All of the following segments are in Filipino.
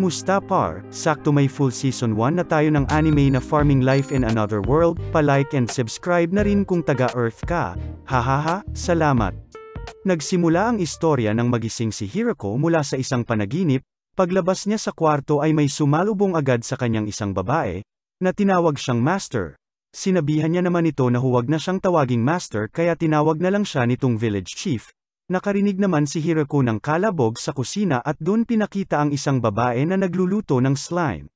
Mustapar, sakto may full season 1 na tayo ng anime na Farming Life in Another World, palike and subscribe na rin kung taga-Earth ka. Hahaha, salamat. Nagsimula ang istorya ng magising si Hirako mula sa isang panaginip, paglabas niya sa kwarto ay may sumalubong agad sa kanyang isang babae, na tinawag siyang Master. Sinabihan niya naman ito na huwag na siyang tawaging Master kaya tinawag na lang siya nitong Village Chief, Nakarinig naman si Hirako ng kalabog sa kusina at doon pinakita ang isang babae na nagluluto ng slime.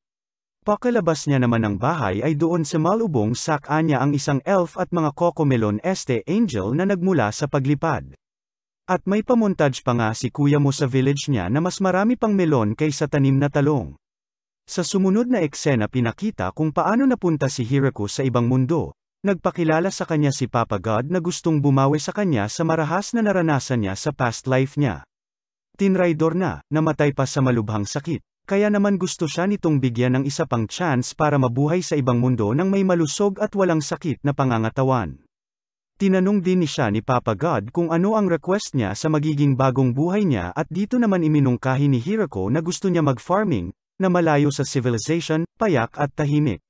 Pakalabas niya naman ng bahay ay doon sa malubong saka niya ang isang elf at mga kokomelon este angel na nagmula sa paglipad. At may pamontage pa nga si kuya mo sa village niya na mas marami pang melon kaysa tanim na talong. Sa sumunod na eksena pinakita kung paano napunta si Hirako sa ibang mundo, Nagpakilala sa kanya si Papa God na gustong bumawi sa kanya sa marahas na naranasan niya sa past life niya. Tinraidor na, namatay pa sa malubhang sakit, kaya naman gusto siya nitong bigyan ng isa pang chance para mabuhay sa ibang mundo ng may malusog at walang sakit na pangangatawan. Tinanong din ni siya ni Papa God kung ano ang request niya sa magiging bagong buhay niya at dito naman iminungkahi ni Hirako na gusto niya mag-farming, na malayo sa civilization, payak at tahimik.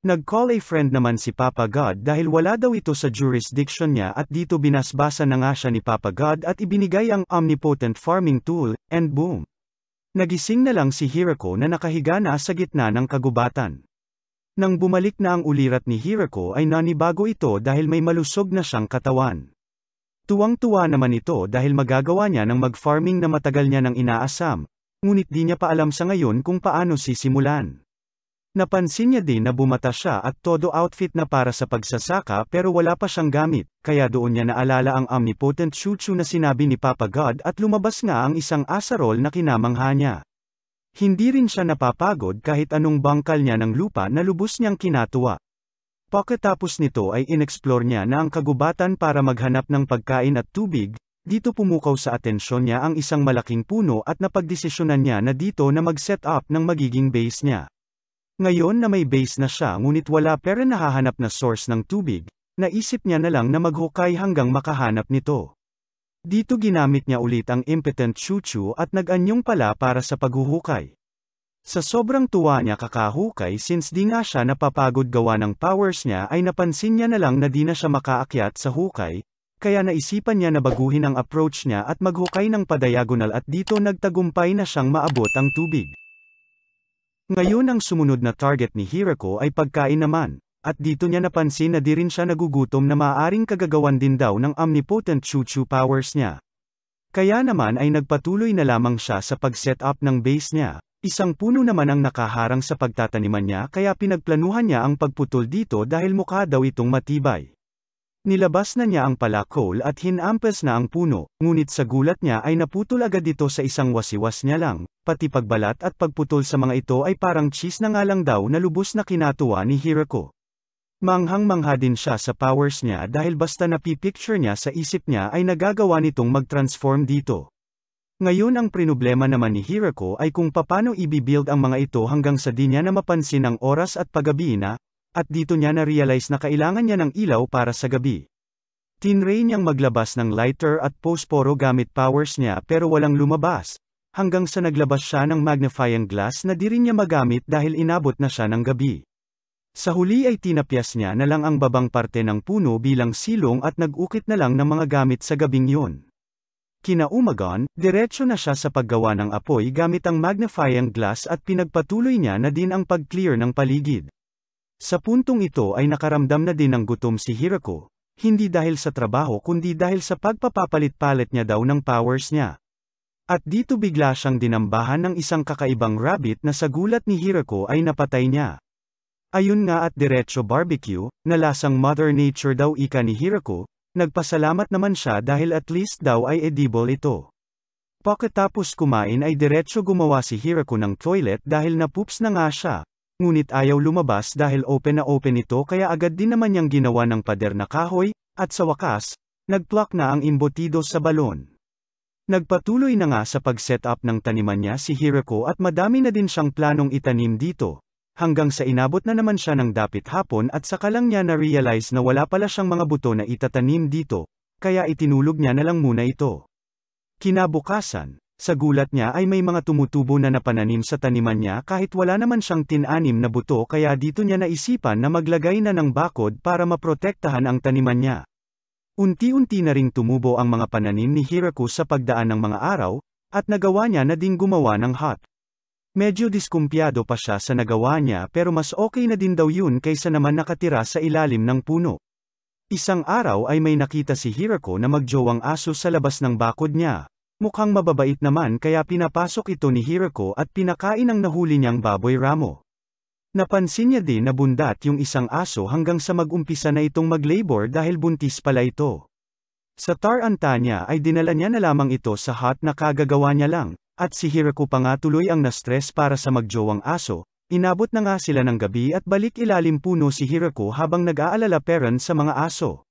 Nag-call a friend naman si Papa God dahil wala daw ito sa jurisdiction niya at dito binasbasa na nga siya ni Papa God at ibinigay ang omnipotent farming tool, and boom. Nagising na lang si Hirako na nakahiga na sa gitna ng kagubatan. Nang bumalik na ang ulirat ni Hirako ay nanibago ito dahil may malusog na siyang katawan. Tuwang-tuwa naman ito dahil magagawa niya ng mag-farming na matagal niya nang inaasam, ngunit di niya pa alam sa ngayon kung paano sisimulan. Napansin niya din na bumata siya at todo outfit na para sa pagsasaka pero wala pa siyang gamit, kaya doon niya naalala ang omnipotent chuchu na sinabi ni Papa God at lumabas nga ang isang asarol na kinamangha niya. Hindi rin siya napapagod kahit anong bangkal niya ng lupa na lubos niyang kinatuwa. Pagkatapos nito ay inexplore niya na ang kagubatan para maghanap ng pagkain at tubig, dito pumukaw sa atensyon niya ang isang malaking puno at napagdesisyonan niya na dito na mag-set up ng magiging base niya. Ngayon na may base na siya ngunit wala pero nahahanap na source ng tubig, naisip niya na lang na maghukay hanggang makahanap nito. Dito ginamit niya ulit ang impotent chuchu at nag-anyong pala para sa paghuhukay. Sa sobrang tuwa niya kakahukay since di nga siya napapagod gawa ng powers niya ay napansin niya na lang na di na siya makaakyat sa hukay, kaya naisipan niya na baguhin ang approach niya at maghukay ng padiagonal at dito nagtagumpay na siyang maabot ang tubig. Ngayon ang sumunod na target ni Hirako ay pagkain naman, at dito niya napansin na di rin siya nagugutom na maaaring kagagawan din daw ng omnipotent chuchu powers niya. Kaya naman ay nagpatuloy na lamang siya sa pag-set up ng base niya, isang puno naman ang nakaharang sa pagtataniman niya kaya pinagplanuhan niya ang pagputol dito dahil mukha daw itong matibay. Nilabas na niya ang palakol at hinampas na ang puno, ngunit sa gulat niya ay naputol agad ito sa isang wasiwas niya lang, pati pagbalat at pagputol sa mga ito ay parang cheese na nga lang daw na lubos na kinatuwa ni Hirako. Manghang-mangha din siya sa powers niya dahil basta napipicture niya sa isip niya ay nagagawa nitong mag-transform dito. Ngayon ang prinblema naman ni Hirako ay kung papano i-build ang mga ito hanggang sa di niya na mapansin ang oras at paggabi na, at dito niya na-realize na kailangan niya ng ilaw para sa gabi. Tinray niyang maglabas ng lighter at posporo gamit powers niya pero walang lumabas, hanggang sa naglabas siya ng magnifying glass na di rin niya magamit dahil inabot na siya ng gabi. Sa huli ay tinapyas niya na lang ang babang parte ng puno bilang silong at nag-ukit na lang ng mga gamit sa gabing yun. Kinaumagan, diretsyo na siya sa paggawa ng apoy gamit ang magnifying glass at pinagpatuloy niya na din ang pag-clear ng paligid. Sa puntong ito ay nakaramdam na din ng gutom si Hirako, hindi dahil sa trabaho kundi dahil sa pagpapapalit-palit niya daw ng powers niya. At dito bigla siyang dinambahan ng isang kakaibang rabbit na sa gulat ni Hirako ay napatay niya. Ayun nga at diretso barbecue, na lasang Mother Nature daw ika ni Hirako, nagpasalamat naman siya dahil at least daw ay edible ito. Pagkatapos kumain ay diretso gumawa si Hirako ng toilet dahil napoops na nga siya, ngunit ayaw lumabas dahil open na open ito kaya agad din naman niyang ginawa ng pader na kahoy, at sa wakas, nagplak na ang imbotido sa balon. Nagpatuloy na nga sa pag-set up ng taniman niya si Hirako at madami na din siyang planong itanim dito, hanggang sa inabot na naman siya ng dapit hapon at saka lang niya na-realize na wala pala siyang mga buto na itatanim dito, kaya itinulog niya na lang muna ito. Kinabukasan, Sa gulat niya ay may mga tumutubo na napananim sa taniman niya kahit wala naman siyang tinanim na buto kaya dito niya naisipan na maglagay na ng bakod para maprotektahan ang taniman niya. Unti-unti na ring tumubo ang mga pananim ni Hirako sa pagdaan ng mga araw, at nagawa niya na ding gumawa ng hut. Medyo diskumpiyado pa siya sa nagawa niya pero mas okay na din daw yun kaysa naman nakatira sa ilalim ng puno. Isang araw ay may nakita si Hirako na magjowang aso sa labas ng bakod niya. Mukhang mababait naman kaya pinapasok ito ni Hirako at pinakain ang nahuli niyang baboy ramo. Napansin niya din na bundat yung isang aso hanggang sa mag-umpisa na itong mag-labor dahil buntis pala ito. Sa taranta niya ay dinala niya na lamang ito sa hut na kagagawa niya lang, at si Hirako pa nga tuloy ang na-stress para sa magjowang aso, inabot na nga sila ng gabi at balik ilalim puno si Hirako habang nag-aalala parent sa mga aso.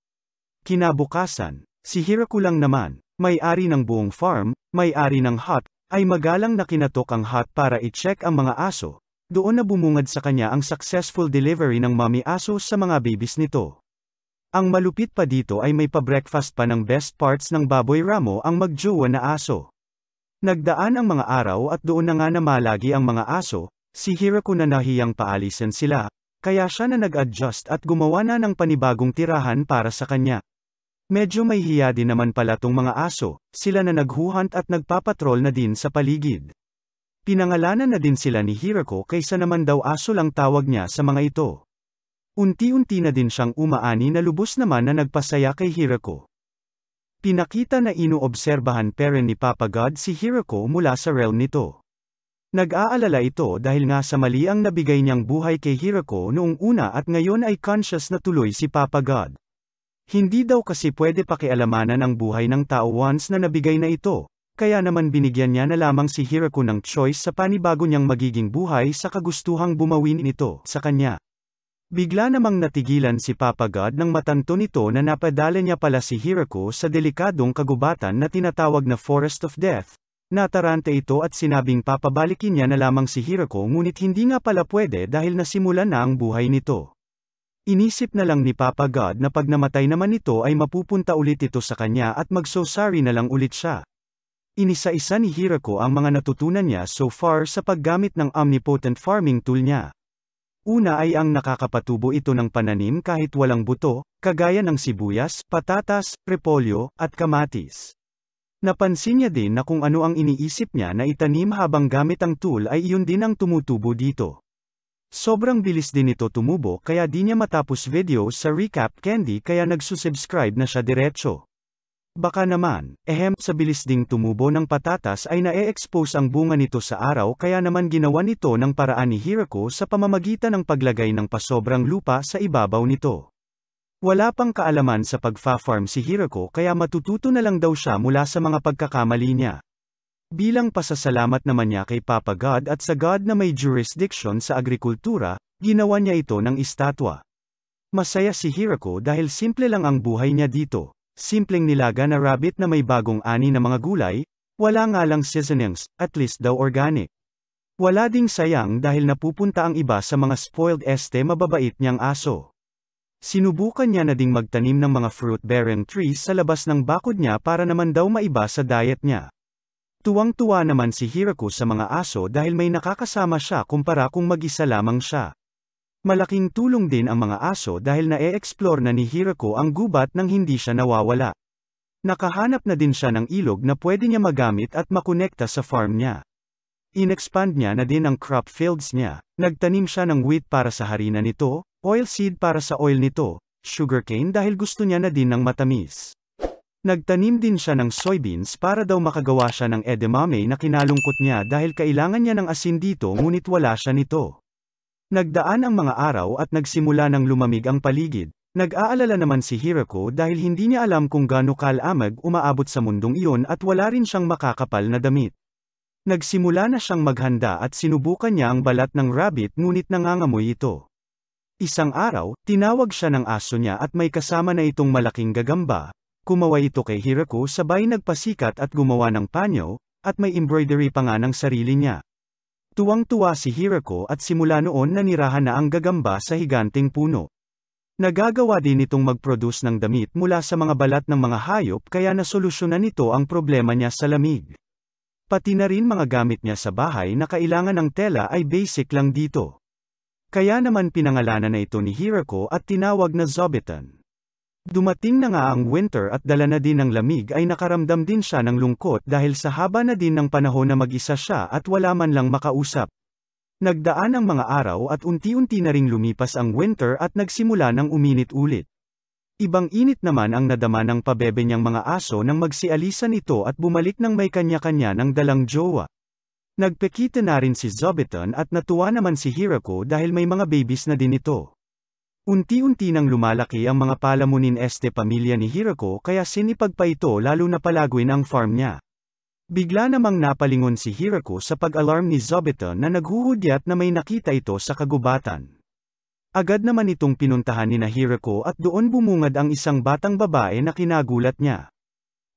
Kinabukasan, si Hirako lang naman, may-ari ng buong farm, may-ari ng hut, ay magalang na kinatok ang hut para i-check ang mga aso. Doon na bumungad sa kanya ang successful delivery ng mommy aso sa mga babies nito. Ang malupit pa dito ay may pa-breakfast pa ng best parts ng baboy ramo ang magjowa na aso. Nagdaan ang mga araw at doon na nga namalagi ang mga aso, si Hirako na nahiyang paalisan sila, kaya siya na nag-adjust at gumawa na ng panibagong tirahan para sa kanya. Medyo may hiya din naman pala tong mga aso, sila na naghuhunt at nagpapatrol na din sa paligid. Pinangalanan na din sila ni Hirako kaysa naman daw aso lang tawag niya sa mga ito. Unti-unti na din siyang umaani na lubos naman na nagpasaya kay Hirako. Pinakita na inuobserbahan peren ni Papa God si Hirako mula sa realm nito. Nag-aalala ito dahil nga sa mali ang nabigay niyang buhay kay Hirako noong una at ngayon ay conscious na tuloy si Papa God. Hindi daw kasi pwede pakialamanan ang buhay ng tao once na nabigay na ito, kaya naman binigyan niya na lamang si Hirako ng choice sa panibago niyang magiging buhay sa kagustuhang bumawin nito sa kanya. Bigla namang natigilan si Papa God nang matanto nito na napadala niya pala si Hirako sa delikadong kagubatan na tinatawag na Forest of Death. Natarante ito at sinabing papabalikin niya na lamang si Hirako ngunit hindi nga pala pwede dahil nasimulan na ang buhay nito. Inisip na lang ni Papa God na pag namatay naman ito ay mapupunta ulit ito sa kanya at magso-sorry na lang ulit siya. Inisa-isa ni Hirako ang mga natutunan niya so far sa paggamit ng omnipotent farming tool niya. Una ay ang nakakapatubo ito ng pananim kahit walang buto, kagaya ng sibuyas, patatas, repolyo, at kamatis. Napansin niya din na kung ano ang iniisip niya na itanim habang gamit ang tool ay iyon din ang tumutubo dito. Sobrang bilis din ito tumubo kaya di niya matapos video sa recap candy kaya nagsusubscribe na siya diretso. Baka naman, ehem, sa bilis ding tumubo ng patatas ay na-expose ang bunga nito sa araw kaya naman ginawa nito ng paraan ni Hirako sa pamamagitan ng paglagay ng pasobrang lupa sa ibabaw nito. Wala pang kaalaman sa pagfa-farm si Hirako kaya matututo na lang daw siya mula sa mga pagkakamali niya. Bilang pasasalamat naman niya kay Papa God at sa God na may jurisdiction sa agrikultura, ginawa niya ito ng estatwa. Masaya si Hirako dahil simple lang ang buhay niya dito. Simpleng nilaga na rabbit na may bagong ani na mga gulay, wala nga lang seasonings, at least daw organic. Wala ding sayang dahil napupunta ang iba sa mga spoiled este mababait niyang aso. Sinubukan niya na ding magtanim ng mga fruit-bearing trees sa labas ng bakod niya para naman daw maiba sa diet niya. Tuwang-tuwa naman si Hirako sa mga aso dahil may nakakasama siya kumpara kung mag-isa lamang siya. Malaking tulong din ang mga aso dahil na-e-explore na ni Hirako ang gubat nang hindi siya nawawala. Nakahanap na din siya ng ilog na pwede niya magamit at makonekta sa farm niya. In-expand niya na din ang crop fields niya. Nagtanim siya ng wheat para sa harina nito, oilseed para sa oil nito, sugarcane dahil gusto niya na din ng matamis. Nagtanim din siya ng soybeans para daw makagawa siya ng edamame na kinalungkot niya dahil kailangan niya ng asin dito ngunit wala siya nito. Nagdaan ang mga araw at nagsimula ng lumamig ang paligid. Nag-aalala naman si Hirako dahil hindi niya alam kung gaano kalamag umaabot sa mundong iyon at wala rin siyang makakapal na damit. Nagsimula na siyang maghanda at sinubukan niya ang balat ng rabbit ngunit nangangamoy ito. Isang araw, tinawag siya ng aso niya at may kasama na itong malaking gagamba, Kumaway ito kay Hirako sabay nagpasikat at gumawa ng panyo, at may embroidery pa nga ng sarili niya. Tuwang-tuwa si Hirako at simula noon nanirahan na ang gagamba sa higanting puno. Nagagawa din itong mag-produce ng damit mula sa mga balat ng mga hayop kaya nasolusyonan nito ang problema niya sa lamig. Pati na rin mga gamit niya sa bahay na kailangan ng tela ay basic lang dito. Kaya naman pinangalanan na ito ni Hirako at tinawag na Zobitan. Dumating na nga ang winter at dala na din ng lamig ay nakaramdam din siya ng lungkot dahil sa haba na din ng panahon na mag-isa siya at wala man lang makausap. Nagdaan ang mga araw at unti-unti na ring lumipas ang winter at nagsimula ng uminit ulit. Ibang init naman ang nadama ng pabebe niyang mga aso nang magsialisan ito at bumalik ng may kanya-kanya ng dalang jowa. Nagpekita na rin si Zobiton at natuwa naman si Hirako dahil may mga babies na din ito. Unti-unti nang lumalaki ang mga palamunin este pamilya ni Hirako kaya sinipag pa ito lalo na palagwin ang farm niya. Bigla namang napalingon si Hirako sa pag-alarm ni Zobiton na naghuhudyat na may nakita ito sa kagubatan. Agad naman itong pinuntahan ni Nahirako at doon bumungad ang isang batang babae na kinagulat niya.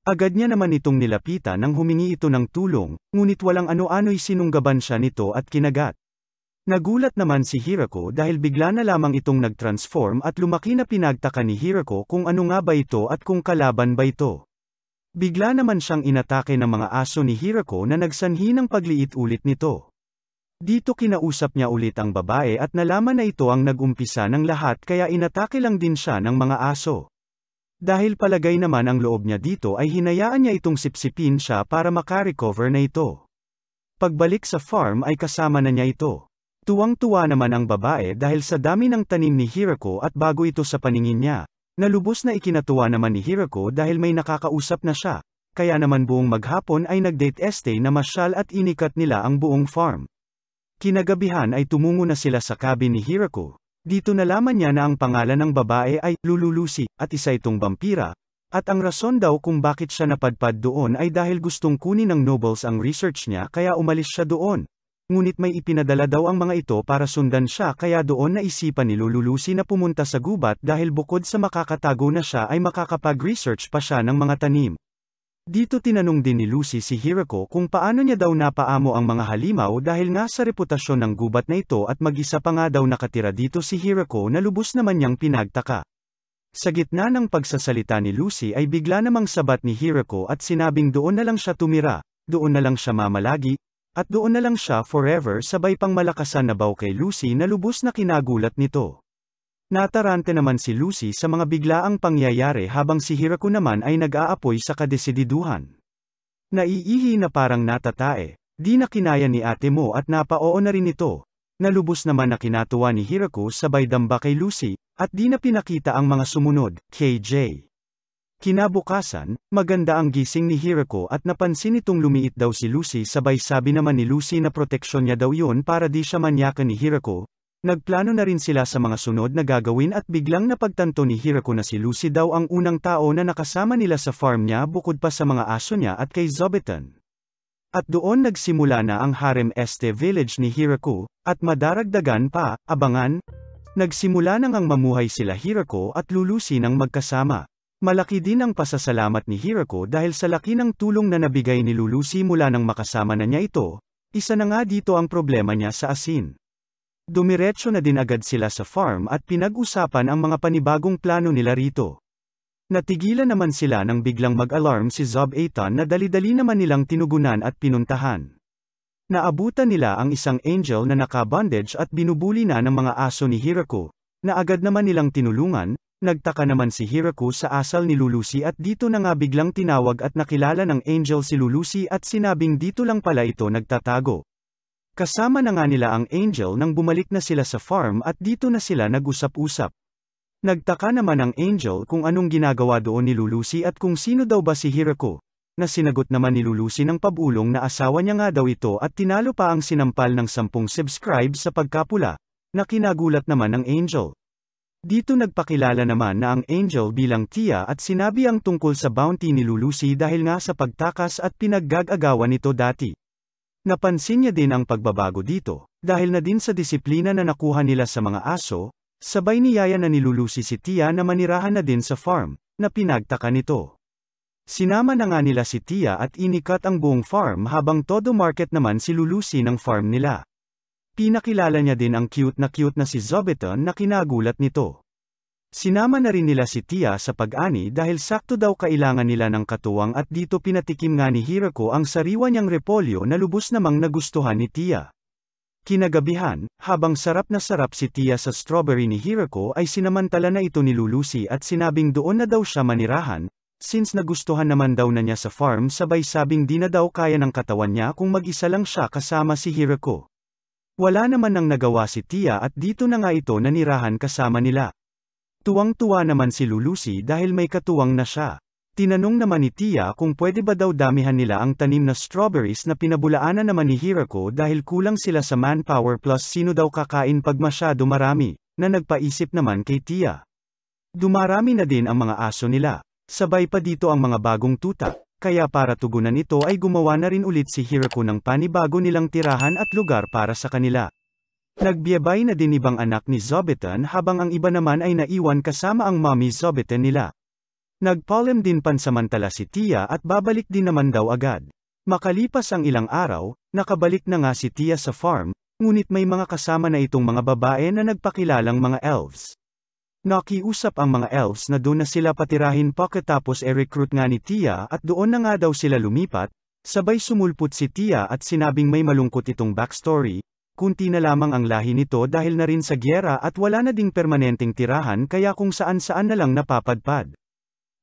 Agad niya naman itong nilapitan nang humingi ito ng tulong, ngunit walang ano-ano'y sinunggaban siya nito at kinagat. Nagulat naman si Hirako dahil bigla na lamang itong nag-transform at lumaki na pinagtaka ni Hirako kung ano nga ba ito at kung kalaban ba ito. Bigla naman siyang inatake ng mga aso ni Hirako na nagsanhi ng pagliit ulit nito. Dito kinausap niya ulit ang babae at nalaman na ito ang nagumpisa ng lahat kaya inatake lang din siya ng mga aso. Dahil palagay naman ang loob niya dito ay hinayaan niya itong sipsipin siya para makarecover na ito. Pagbalik sa farm ay kasama na niya ito. Tuwang-tuwa naman ang babae dahil sa dami ng tanim ni Hirako at bago ito sa paningin niya. Nalubos na ikinatuwa naman ni Hirako dahil may nakakausap na siya. Kaya naman buong maghapon ay nagdate este na masyal at inikat nila ang buong farm. Kinagabihan ay tumungo na sila sa cabin ni Hirako. Dito nalaman niya na ang pangalan ng babae ay Lululusi, at isa itong vampira. At ang rason daw kung bakit siya napadpad doon ay dahil gustong kunin ng nobles ang research niya kaya umalis siya doon. Ngunit may ipinadala daw ang mga ito para sundan siya kaya doon naisipan ni Lululusi na pumunta sa gubat dahil bukod sa makakatago na siya ay makakapag-research pa siya ng mga tanim. Dito tinanong din ni Lucy si Hirako kung paano niya daw napaamo ang mga halimaw dahil nga sa reputasyon ng gubat na ito at mag-isa pa nga daw nakatira dito si Hirako na lubos naman niyang pinagtaka. Sa gitna ng pagsasalita ni Lucy ay bigla namang sabat ni Hirako at sinabing doon na lang siya tumira, doon na lang siya mamalagi, at doon na lang siya forever sabay pang malakasan na baw kay Lucy na lubos na kinagulat nito. Natarante naman si Lucy sa mga biglaang pangyayari habang si Hirako naman ay nag-aapoy sa kadesididuhan. Naiihi na parang natatae, di na kinaya ni ate mo at napaoo na rin ito. Nalubos naman na kinatuwa ni Hirako sabay damba kay Lucy, at di na pinakita ang mga sumunod, KJ. Kinabukasan, maganda ang gising ni Hirako at napansin itong lumiit daw si Lucy sabay sabi naman ni Lucy na proteksyon niya daw yun para di siya manyakan ni Hirako, Nagplano na rin sila sa mga sunod na gagawin at biglang napagtanto ni Hirako na si Lucy daw ang unang tao na nakasama nila sa farm niya bukod pa sa mga aso niya at kay Zobitan. At doon nagsimula na ang Harem Este Village ni Hirako, at madaragdagan pa, abangan. Nagsimula nang ang mamuhay sila Hirako at Lulusi ng magkasama. Malaki din ang pasasalamat ni Hirako dahil sa laki ng tulong na nabigay ni Lulusi mula nang makasama na niya ito, isa na nga dito ang problema niya sa asin. Dumiretso na din agad sila sa farm at pinag-usapan ang mga panibagong plano nila rito. Natigilan naman sila nang biglang mag-alarm si Zob Aiton na dali-dali naman nilang tinugunan at pinuntahan. Naabutan nila ang isang angel na naka-bondage at binubuli na ng mga aso ni Hirako, na agad naman nilang tinulungan, nagtaka naman si Hirako sa asal ni Lulusi at dito na nga biglang tinawag at nakilala ng angel si Lulusi at sinabing dito lang pala ito nagtatago. Kasama na nga nila ang Angel nang bumalik na sila sa farm at dito na sila nag-usap-usap. Nagtaka naman ang Angel kung anong ginagawa doon ni Lulusi at kung sino daw ba si Hirako. Na sinagot naman ni Lulusi ng pabulong na asawa niya nga daw ito at tinalo pa ang sinampal ng sampung subscribe sa pagkapula, na kinagulat naman ng Angel. Dito nagpakilala naman na ang Angel bilang Tia at sinabi ang tungkol sa bounty ni Lulusi dahil nga sa pagtakas at pinaggag-agawan nito dati. Napansin niya din ang pagbabago dito, dahil na din sa disiplina na nakuha nila sa mga aso, sabay niyaya na nilulusi si Tia na manirahan na din sa farm, na pinagtaka nito. Sinama na nga nila si Tia at inikat ang buong farm habang todo market naman si Lulusi ng farm nila. Pinakilala niya din ang cute na cute na si Zobiton na kinagulat nito. Sinama na rin nila si Tia sa pag-ani dahil sakto daw kailangan nila ng katuwang at dito pinatikim nga ni Hirako ang sariwa niyang repolyo na lubos namang nagustuhan ni Tia. Kinagabihan, habang sarap na sarap si Tia sa strawberry ni Hirako ay sinamantala na ito ni Lulusi at sinabing doon na daw siya manirahan, since nagustuhan naman daw na niya sa farm sabay sabing di na daw kaya ng katawan niya kung mag-isa lang siya kasama si Hirako. Wala naman nang nagawa si Tia at dito na nga ito nanirahan kasama nila. Tuwang-tuwa naman si Lulusi dahil may katuwang na siya. Tinanong naman ni Tia kung pwede ba daw damihan nila ang tanim na strawberries na pinabulaanan naman ni Hirako dahil kulang sila sa manpower plus sino daw kakain pag masyado marami, na nagpaisip naman kay Tia. Dumarami na din ang mga aso nila. Sabay pa dito ang mga bagong tuta, kaya para tugunan ito ay gumawa na rin ulit si Hirako ng panibago nilang tirahan at lugar para sa kanila. Nagbiyabay na din ibang anak ni Zobitan habang ang iba naman ay naiwan kasama ang mommy Zobitan nila. Nagpolem din pansamantala si Tia at babalik din naman daw agad. Makalipas ang ilang araw, nakabalik na nga si Tia sa farm, ngunit may mga kasama na itong mga babae na nagpakilalang mga elves. Nakiusap ang mga elves na doon na sila patirahin pagkatapos e-recruit nga ni Tia at doon na nga daw sila lumipat, sabay sumulpot si Tia at sinabing may malungkot itong backstory, kunti na lamang ang lahi nito dahil na rin sa gyera at wala na ding permanenteng tirahan kaya kung saan-saan na lang napapadpad.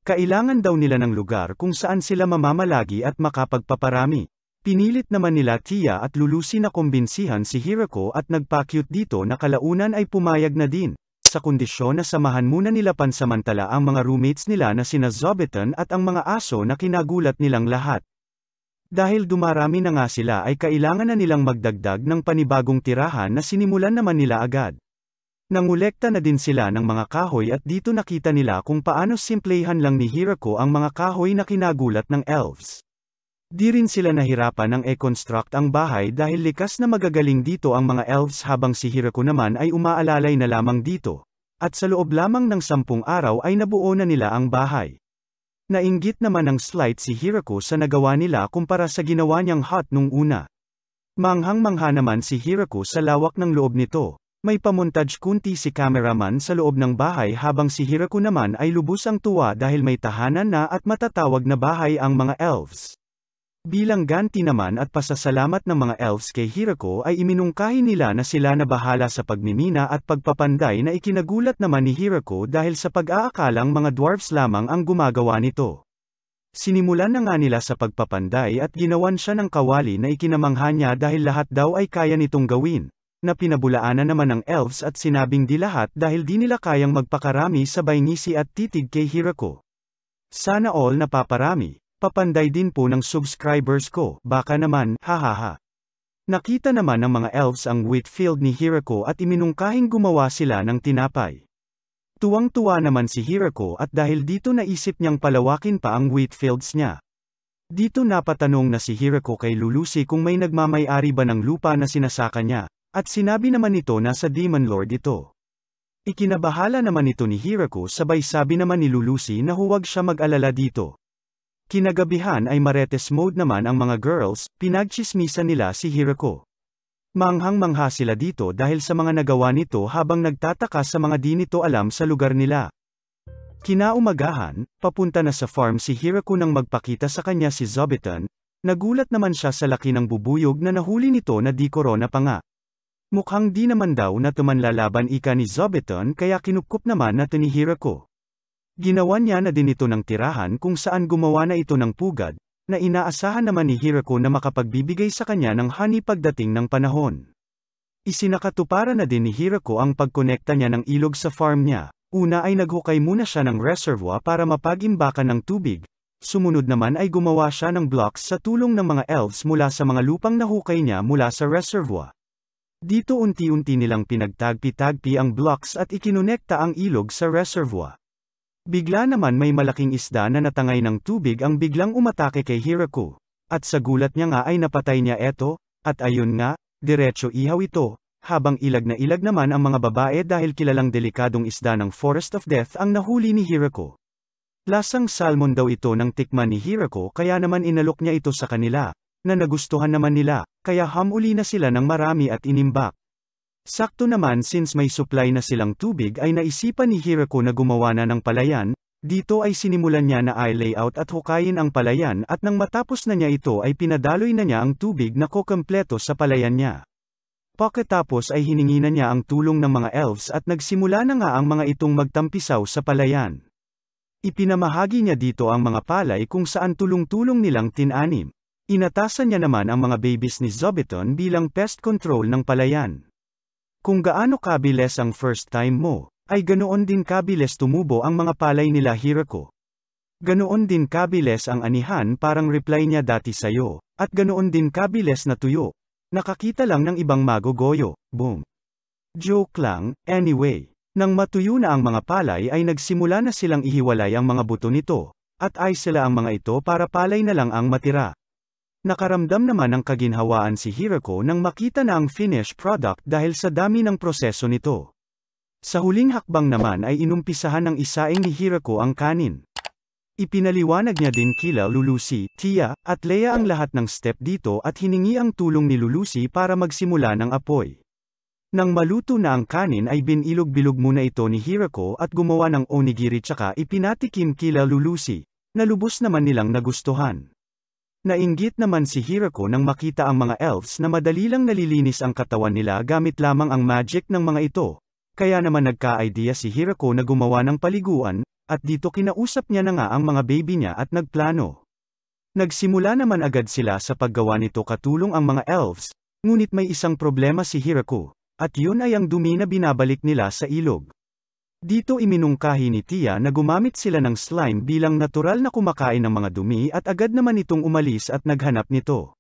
Kailangan daw nila ng lugar kung saan sila mamamalagi at makapagpaparami. Pinilit naman nila Tia at Lulusi na kumbinsihan si Hirako at nagpakyut dito na kalaunan ay pumayag na din, sa kondisyon na samahan muna nila pansamantala ang mga roommates nila na sina Zobitan at ang mga aso na kinagulat nilang lahat. Dahil dumarami na nga sila ay kailangan na nilang magdagdag ng panibagong tirahan na sinimulan naman nila agad. Nangulekta na din sila ng mga kahoy at dito nakita nila kung paano simplehan lang ni Hirako ang mga kahoy na kinagulat ng elves. Di rin sila nahirapan ng e-construct ang bahay dahil likas na magagaling dito ang mga elves habang si Hirako naman ay umaalalay na lamang dito. At sa loob lamang ng sampung araw ay nabuo na nila ang bahay. Nainggit naman ng slight si Hirako sa nagawa nila kumpara sa ginawa niyang hot nung una. Manghang-mangha naman si Hirako sa lawak ng loob nito. May pamontage kunti si cameraman sa loob ng bahay habang si Hirako naman ay lubos ang tuwa dahil may tahanan na at matatawag na bahay ang mga elves. Bilang ganti naman at pasasalamat ng mga elves kay Hirako ay iminungkahi nila na sila na bahala sa pagmimina at pagpapanday na ikinagulat naman ni Hirako dahil sa pag-aakalang mga dwarfs lamang ang gumagawa nito. Sinimulan na nga nila sa pagpapanday at ginawan siya ng kawali na ikinamangha niya dahil lahat daw ay kaya nitong gawin, na pinabulaanan naman ng elves at sinabing di lahat dahil di nila kayang magpakarami sabay ngisi at titig kay Hirako. Sana all napaparami. Papanday din po ng subscribers ko, baka naman, hahaha. Nakita naman ng mga elves ang wheat field ni Hirako at iminungkahing gumawa sila ng tinapay. Tuwang-tuwa naman si Hirako at dahil dito naisip niyang palawakin pa ang wheat fields niya. Dito napatanong na si Hirako kay Lulusi kung may nagmamay-ari ba ng lupa na sinasaka niya, at sinabi naman nito na sa Demon Lord ito. Ikinabahala naman ito ni Hirako sabay sabi naman ni Lulusi na huwag siya mag-alala dito. Kinagabihan ay maretes mode naman ang mga girls, pinagchismisan nila si Hirako. Manghang-mangha sila dito dahil sa mga nagawa nito habang nagtataka sa mga di nito alam sa lugar nila. Kinaumagahan, papunta na sa farm si Hirako nang magpakita sa kanya si Zobitan, nagulat naman siya sa laki ng bubuyog na nahuli nito na di korona pa nga. Mukhang di naman daw na tumanlalaban ika ni Zobitan kaya kinupkup naman na ni Hirako. Ginawa niya na din ito ng tirahan kung saan gumawa na ito ng pugad, na inaasahan naman ni Hirako na makapagbibigay sa kanya ng honey pagdating ng panahon. Isinakatuparan na din ni Hirako ang pagkonekta niya ng ilog sa farm niya. Una ay naghukay muna siya ng reservoir para mapagimbakan ng tubig. Sumunod naman ay gumawa siya ng blocks sa tulong ng mga elves mula sa mga lupang nahukay niya mula sa reservoir. Dito unti-unti nilang pinagtagpi-tagpi ang blocks at ikinonekta ang ilog sa reservoir. Bigla naman may malaking isda na natangay ng tubig ang biglang umatake kay Hirako. At sa gulat niya nga ay napatay niya eto, at ayun nga, diretso ihaw ito, habang ilag na ilag naman ang mga babae dahil kilalang delikadong isda ng Forest of Death ang nahuli ni Hirako. Lasang salmon daw ito ng tikman ni Hirako kaya naman inalok niya ito sa kanila, na nagustuhan naman nila, kaya hamuli na sila ng marami at inimbak. Sakto naman since may supply na silang tubig ay naisipan ni Hirako na gumawa na ng palayan, dito ay sinimulan niya na i-layout at hukayin ang palayan at nang matapos na niya ito ay pinadaloy na niya ang tubig na kokompleto sa palayan niya. Pagkatapos ay hiningi na niya ang tulong ng mga elves at nagsimula na nga ang mga itong magtampisaw sa palayan. Ipinamahagi niya dito ang mga palay kung saan tulong-tulong nilang tinanim. Inatasan niya naman ang mga babies ni Zobiton bilang pest control ng palayan. Kung gaano kabilis ang first time mo, ay ganoon din kabilis tumubo ang mga palay nila Hirako. Ganoon din kabilis ang anihan parang reply niya dati sayo, at ganoon din kabilis na tuyo, Nakakita lang ng ibang magogoyo, boom. Joke lang, anyway. Nang matuyo na ang mga palay ay nagsimula na silang ihiwalay ang mga buto nito, at ay sila ang mga ito para palay na lang ang matira. Nakaramdam naman ng kaginhawaan si Hirako nang makita na ang finished product dahil sa dami ng proseso nito. Sa huling hakbang naman ay inumpisahan ng isaing ni Hirako ang kanin. Ipinaliwanag niya din kila Lulusi, Tia, at Leia ang lahat ng step dito at hiningi ang tulong ni Lulusi para magsimula ng apoy. Nang maluto na ang kanin ay binilog-bilog muna ito ni Hirako at gumawa ng onigiri tsaka ipinatikim kila Lulusi, na lubos naman nilang nagustuhan. Nainggit naman si Hirako nang makita ang mga elves na madali lang nalilinis ang katawan nila gamit lamang ang magic ng mga ito, kaya naman nagka-idea si Hirako na gumawa ng paliguan, at dito kinausap niya na nga ang mga baby niya at nagplano. Nagsimula naman agad sila sa paggawa nito katulong ang mga elves, ngunit may isang problema si Hiraku, at yun ay ang dumi na binabalik nila sa ilog. Dito iminungkahi ni Tia na gumamit sila ng slime bilang natural na kumakain ng mga dumi at agad naman itong umalis at naghanap nito.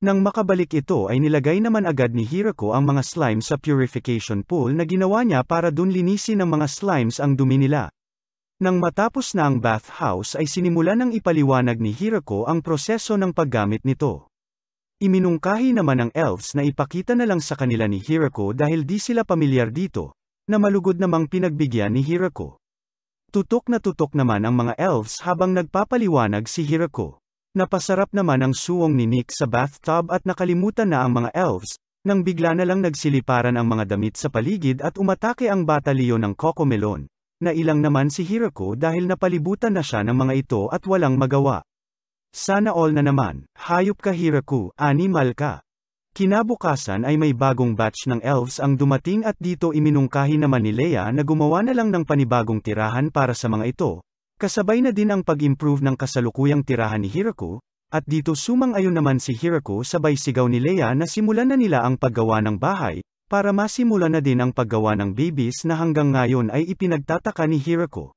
Nang makabalik ito ay nilagay naman agad ni Hirako ang mga slime sa purification pool na ginawa niya para dun linisin ng mga slimes ang dumi nila. Nang matapos na ang bathhouse ay sinimula ng ipaliwanag ni Hirako ang proseso ng paggamit nito. Iminungkahi naman ng elves na ipakita na lang sa kanila ni Hirako dahil di sila pamilyar dito, na malugod namang pinagbigyan ni Hirako. Tutok na tutok naman ang mga elves habang nagpapaliwanag si Hirako. Napasarap naman ang suwong ni Nick sa bathtub at nakalimutan na ang mga elves, nang bigla na lang nagsiliparan ang mga damit sa paligid at umatake ang batalyon ng Cocomelon. Nailang naman si Hirako dahil napalibutan na siya ng mga ito at walang magawa. Sana all na naman, hayop ka Hiraku, animal ka. Kinabukasan ay may bagong batch ng elves ang dumating at dito iminungkahi naman ni Leia na gumawa na lang ng panibagong tirahan para sa mga ito. Kasabay na din ang pag-improve ng kasalukuyang tirahan ni Hiraku, at dito sumang-ayon naman si Hiraku sabay sigaw ni Leia na simulan na nila ang paggawa ng bahay, para masimula na din ang paggawa ng babies na hanggang ngayon ay ipinagtataka ni Hirako.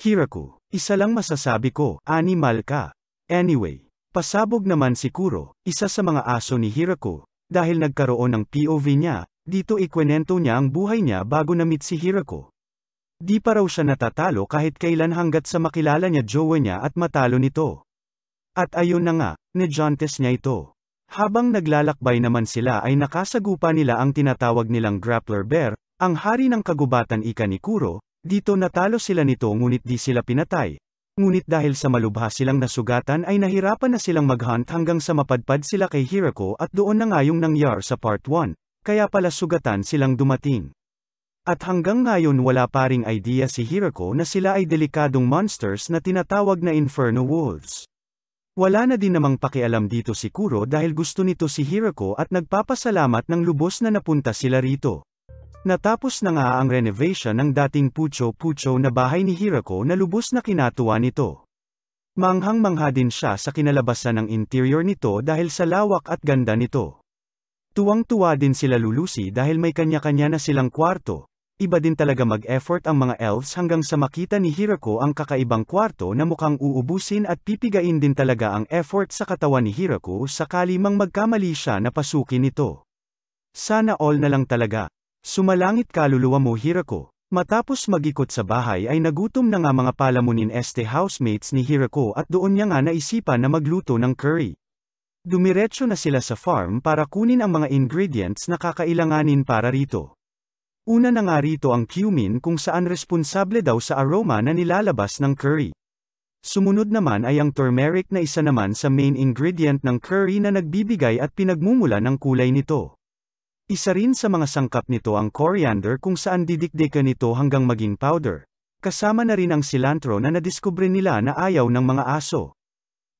Hirako, isa lang masasabi ko, animal ka. Anyway, pasabog naman si Kuro, isa sa mga aso ni Hirako, dahil nagkaroon ng POV niya, dito ikwenento niya ang buhay niya bago na-meet si Hirako. Di pa raw siya natatalo kahit kailan hanggat sa makilala niya jowa niya at matalo nito. At ayun na nga, nejantes niya ito. Habang naglalakbay naman sila ay nakasagupa nila ang tinatawag nilang grappler bear, ang hari ng kagubatan ika ni Kuro, dito natalo sila nito ngunit di sila pinatay. Ngunit dahil sa malubha silang nasugatan ay nahirapan na silang maghunt hanggang sa mapadpad sila kay Hirako at doon na nga yung nangyar sa part 1, kaya pala sugatan silang dumating. At hanggang ngayon wala pa ring idea si Hirako na sila ay delikadong monsters na tinatawag na Inferno Wolves. Wala na din namang pakialam dito si Kuro dahil gusto nito si Hirako at nagpapasalamat ng lubos na napunta sila rito. Natapos na nga ang renovation ng dating pucho-pucho na bahay ni Hirako na lubos na kinatuwa nito. Manghang-mangha din siya sa kinalabasan ng interior nito dahil sa lawak at ganda nito. Tuwang-tuwa din sila lulusi dahil may kanya-kanya na silang kwarto, Iba din talaga mag-effort ang mga elves hanggang sa makita ni Hirako ang kakaibang kwarto na mukhang uubusin at pipigain din talaga ang effort sa katawan ni Hirako sakali mang magkamali siya na pasukin ito. Sana all na lang talaga. Sumalangit kaluluwa mo Hirako. Matapos magikot sa bahay ay nagutom na nga mga palamunin este housemates ni Hirako at doon niya nga naisipan na magluto ng curry. Dumiretso na sila sa farm para kunin ang mga ingredients na kakailanganin para rito. Una na nga rito ang cumin kung saan responsable daw sa aroma na nilalabas ng curry. Sumunod naman ay ang turmeric na isa naman sa main ingredient ng curry na nagbibigay at pinagmumula ng kulay nito. Isa rin sa mga sangkap nito ang coriander kung saan didikdikan nito hanggang maging powder. Kasama na rin ang cilantro na nadiskubre nila na ayaw ng mga aso.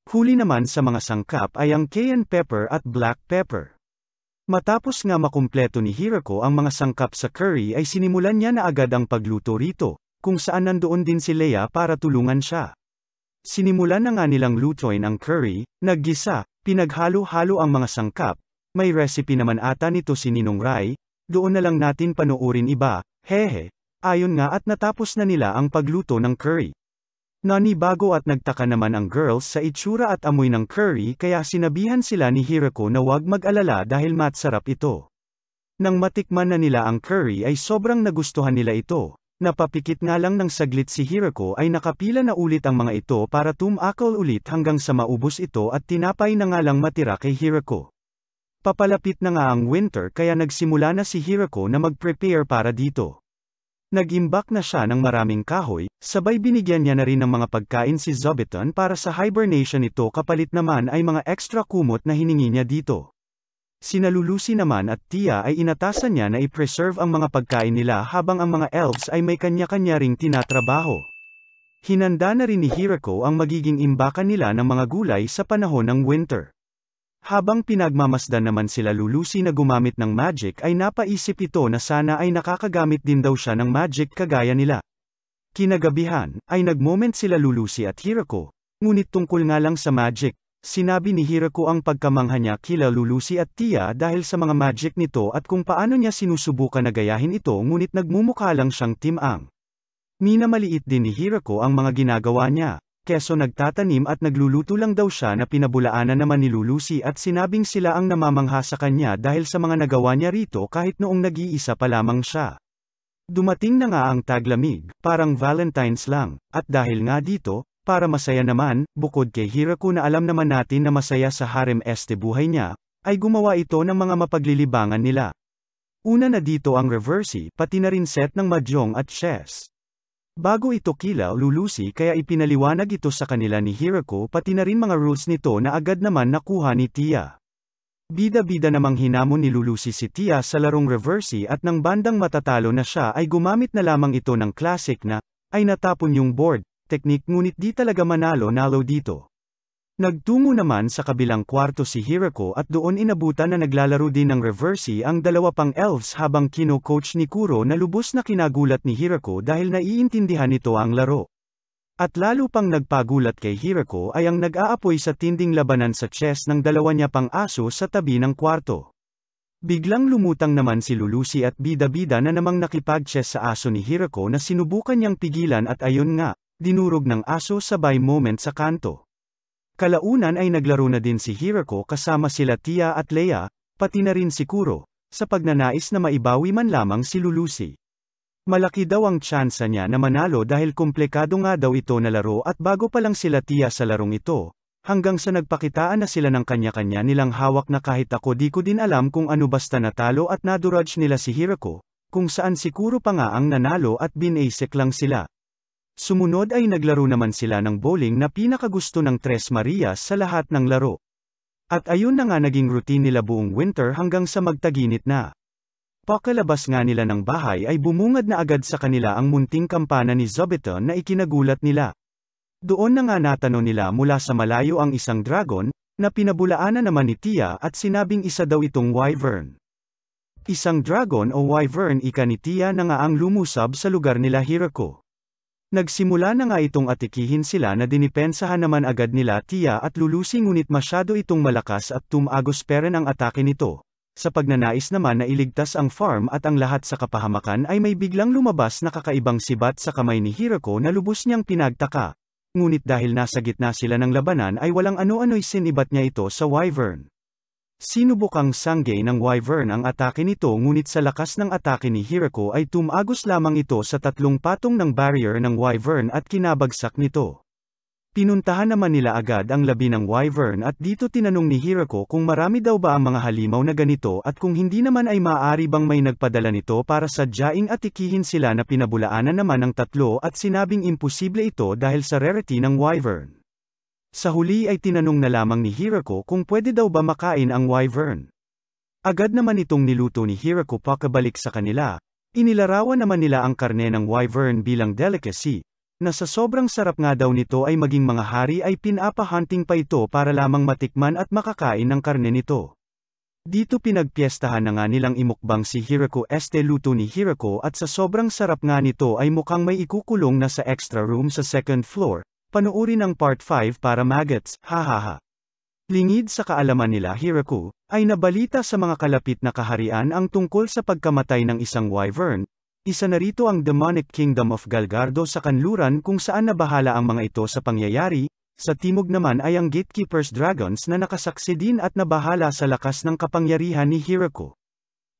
Huli naman sa mga sangkap ay ang cayenne pepper at black pepper. Matapos nga makumpleto ni Hirako ang mga sangkap sa curry ay sinimulan niya na agad ang pagluto rito, kung saan nandoon din si Leia para tulungan siya. Sinimulan na nga nilang lutuin ang curry, naggisa, pinaghalo-halo ang mga sangkap, may recipe naman ata nito si Ninong Rai, doon na lang natin panoorin iba, hehe. Ayon nga at natapos na nila ang pagluto ng curry. Nanibago at nagtaka naman ang girls sa itsura at amoy ng curry kaya sinabihan sila ni Hirako na huwag mag-alala dahil matsarap ito. Nang matikman na nila ang curry ay sobrang nagustuhan nila ito. Napapikit nga lang ng saglit si Hirako ay nakapila na ulit ang mga ito para tumakal ulit hanggang sa maubos ito at tinapay na nga lang matira kay Hirako. Papalapit na nga ang winter kaya nagsimula na si Hirako na mag-prepare para dito. Nag-imbak na siya ng maraming kahoy, sabay binigyan niya na rin ng mga pagkain si Zobiton para sa hibernation ito kapalit naman ay mga extra kumot na hiningi niya dito. Sinalulusi naman at Tia ay inatasan niya na i-preserve ang mga pagkain nila habang ang mga elves ay may kanya-kanya ring tinatrabaho. Hinanda na rin ni Hirako ang magiging imbakan nila ng mga gulay sa panahon ng winter. Habang pinagmamasdan naman sila lulusi na gumamit ng magic ay napaisip ito na sana ay nakakagamit din daw siya ng magic kagaya nila. Kinagabihan, ay nagmoment sila lulusi at Hirako, ngunit tungkol nga lang sa magic, sinabi ni Hirako ang pagkamangha niya kila lulusi at Tia dahil sa mga magic nito at kung paano niya sinusubukan na gayahin ito ngunit nagmumukha lang siyang timang. Minamaliit din ni Hirako ang mga ginagawa niya, keso nagtatanim at nagluluto lang daw siya na pinabulaanan naman ni Lulusi at sinabing sila ang namamangha sa kanya dahil sa mga nagawa niya rito kahit noong nag-iisa pa lamang siya. Dumating na nga ang taglamig, parang Valentine's lang, at dahil nga dito, para masaya naman, bukod kay Hirako na alam naman natin na masaya sa harem este buhay niya, ay gumawa ito ng mga mapaglilibangan nila. Una na dito ang reversi, pati na rin set ng mahjong at chess. Bago ito kila lulusi kaya ipinaliwanag ito sa kanila ni Hirako pati na rin mga rules nito na agad naman nakuha ni Tia. Bida-bida namang hinamon ni Lulusi si Tia sa larong reversi at nang bandang matatalo na siya ay gumamit na lamang ito ng classic na, ay natapon yung board, teknik ngunit di talaga manalo-nalo dito. Nagtungo naman sa kabilang kwarto si Hirako at doon inabutan na naglalaro din ng reversi ang dalawa pang elves habang kino-coach ni Kuro na lubos na kinagulat ni Hirako dahil naiintindihan nito ang laro. At lalo pang nagpagulat kay Hirako ay ang nag-aapoy sa tinding labanan sa chess ng dalawa niya pang aso sa tabi ng kwarto. Biglang lumutang naman si Lulusi at bida-bida na namang nakipag-chess sa aso ni Hirako na sinubukan niyang pigilan at ayon nga, dinurog ng aso sabay moment sa kanto. Kalaunan ay naglaro na din si Hirako kasama sila Tia at Leia, pati na rin si Kuro, sa pagnanais na maibawi man lamang si Lulusi. Malaki daw ang tsansa niya na manalo dahil komplikado nga daw ito na laro at bago pa lang sila Tia sa larong ito, hanggang sa nagpakitaan na sila ng kanya-kanya nilang hawak na kahit ako di ko din alam kung ano basta natalo at nadurage nila si Hirako, kung saan si Kuro pa nga ang nanalo at binasek lang sila. Sumunod ay naglaro naman sila ng bowling na pinakagusto ng Tres Marias sa lahat ng laro. At ayun na nga naging routine nila buong winter hanggang sa magtaginit na. Pakalabas nga nila ng bahay ay bumungad na agad sa kanila ang munting kampana ni Zobiton na ikinagulat nila. Doon na nga natanong nila mula sa malayo ang isang dragon, na pinabulaanan naman ni Tia at sinabing isa daw itong wyvern. Isang dragon o wyvern ika ni Tia na nga ang lumusab sa lugar nila Hirako. Nagsimula na nga itong atikihin sila na dinipensahan naman agad nila Tia at Lulusi ngunit masyado itong malakas at tumagos peren ang atake nito. Sa pagnanais naman na iligtas ang farm at ang lahat sa kapahamakan ay may biglang lumabas na kakaibang sibat sa kamay ni Hirako na lubos niyang pinagtaka. Ngunit dahil nasa gitna sila ng labanan ay walang ano-ano'y sinibat niya ito sa Wyvern. Sinubukang sanggay ng Wyvern ang atake nito ngunit sa lakas ng atake ni Hirako ay tumagos lamang ito sa tatlong patong ng barrier ng Wyvern at kinabagsak nito. Pinuntahan naman nila agad ang labi ng Wyvern at dito tinanong ni Hirako kung marami daw ba ang mga halimaw na ganito at kung hindi naman ay maaari bang may nagpadala nito para sadyaing atikihin sila na pinabulaanan naman ng tatlo at sinabing imposible ito dahil sa rarity ng Wyvern. Sa huli ay tinanong na lamang ni Hirako kung pwede daw ba makain ang wyvern. Agad naman itong niluto ni Hirako pakabalik sa kanila. Inilarawan naman nila ang karne ng wyvern bilang delicacy, na sa sobrang sarap nga daw nito ay maging mga hari ay pinapahunting pa ito para lamang matikman at makakain ng karne nito. Dito pinagpiestahan na nga nilang imukbang si Hirako este luto ni Hirako at sa sobrang sarap nga nito ay mukhang may ikukulong na sa extra room sa second floor, panuorin ang part 5 para maggots, hahaha. Lingid sa kaalaman nila Hirako, ay nabalita sa mga kalapit na kaharian ang tungkol sa pagkamatay ng isang wyvern, isa na rito ang demonic kingdom of Galgardo sa kanluran kung saan nabahala ang mga ito sa pangyayari, sa timog naman ay ang gatekeepers dragons na nakasaksi din at nabahala sa lakas ng kapangyarihan ni Hirako.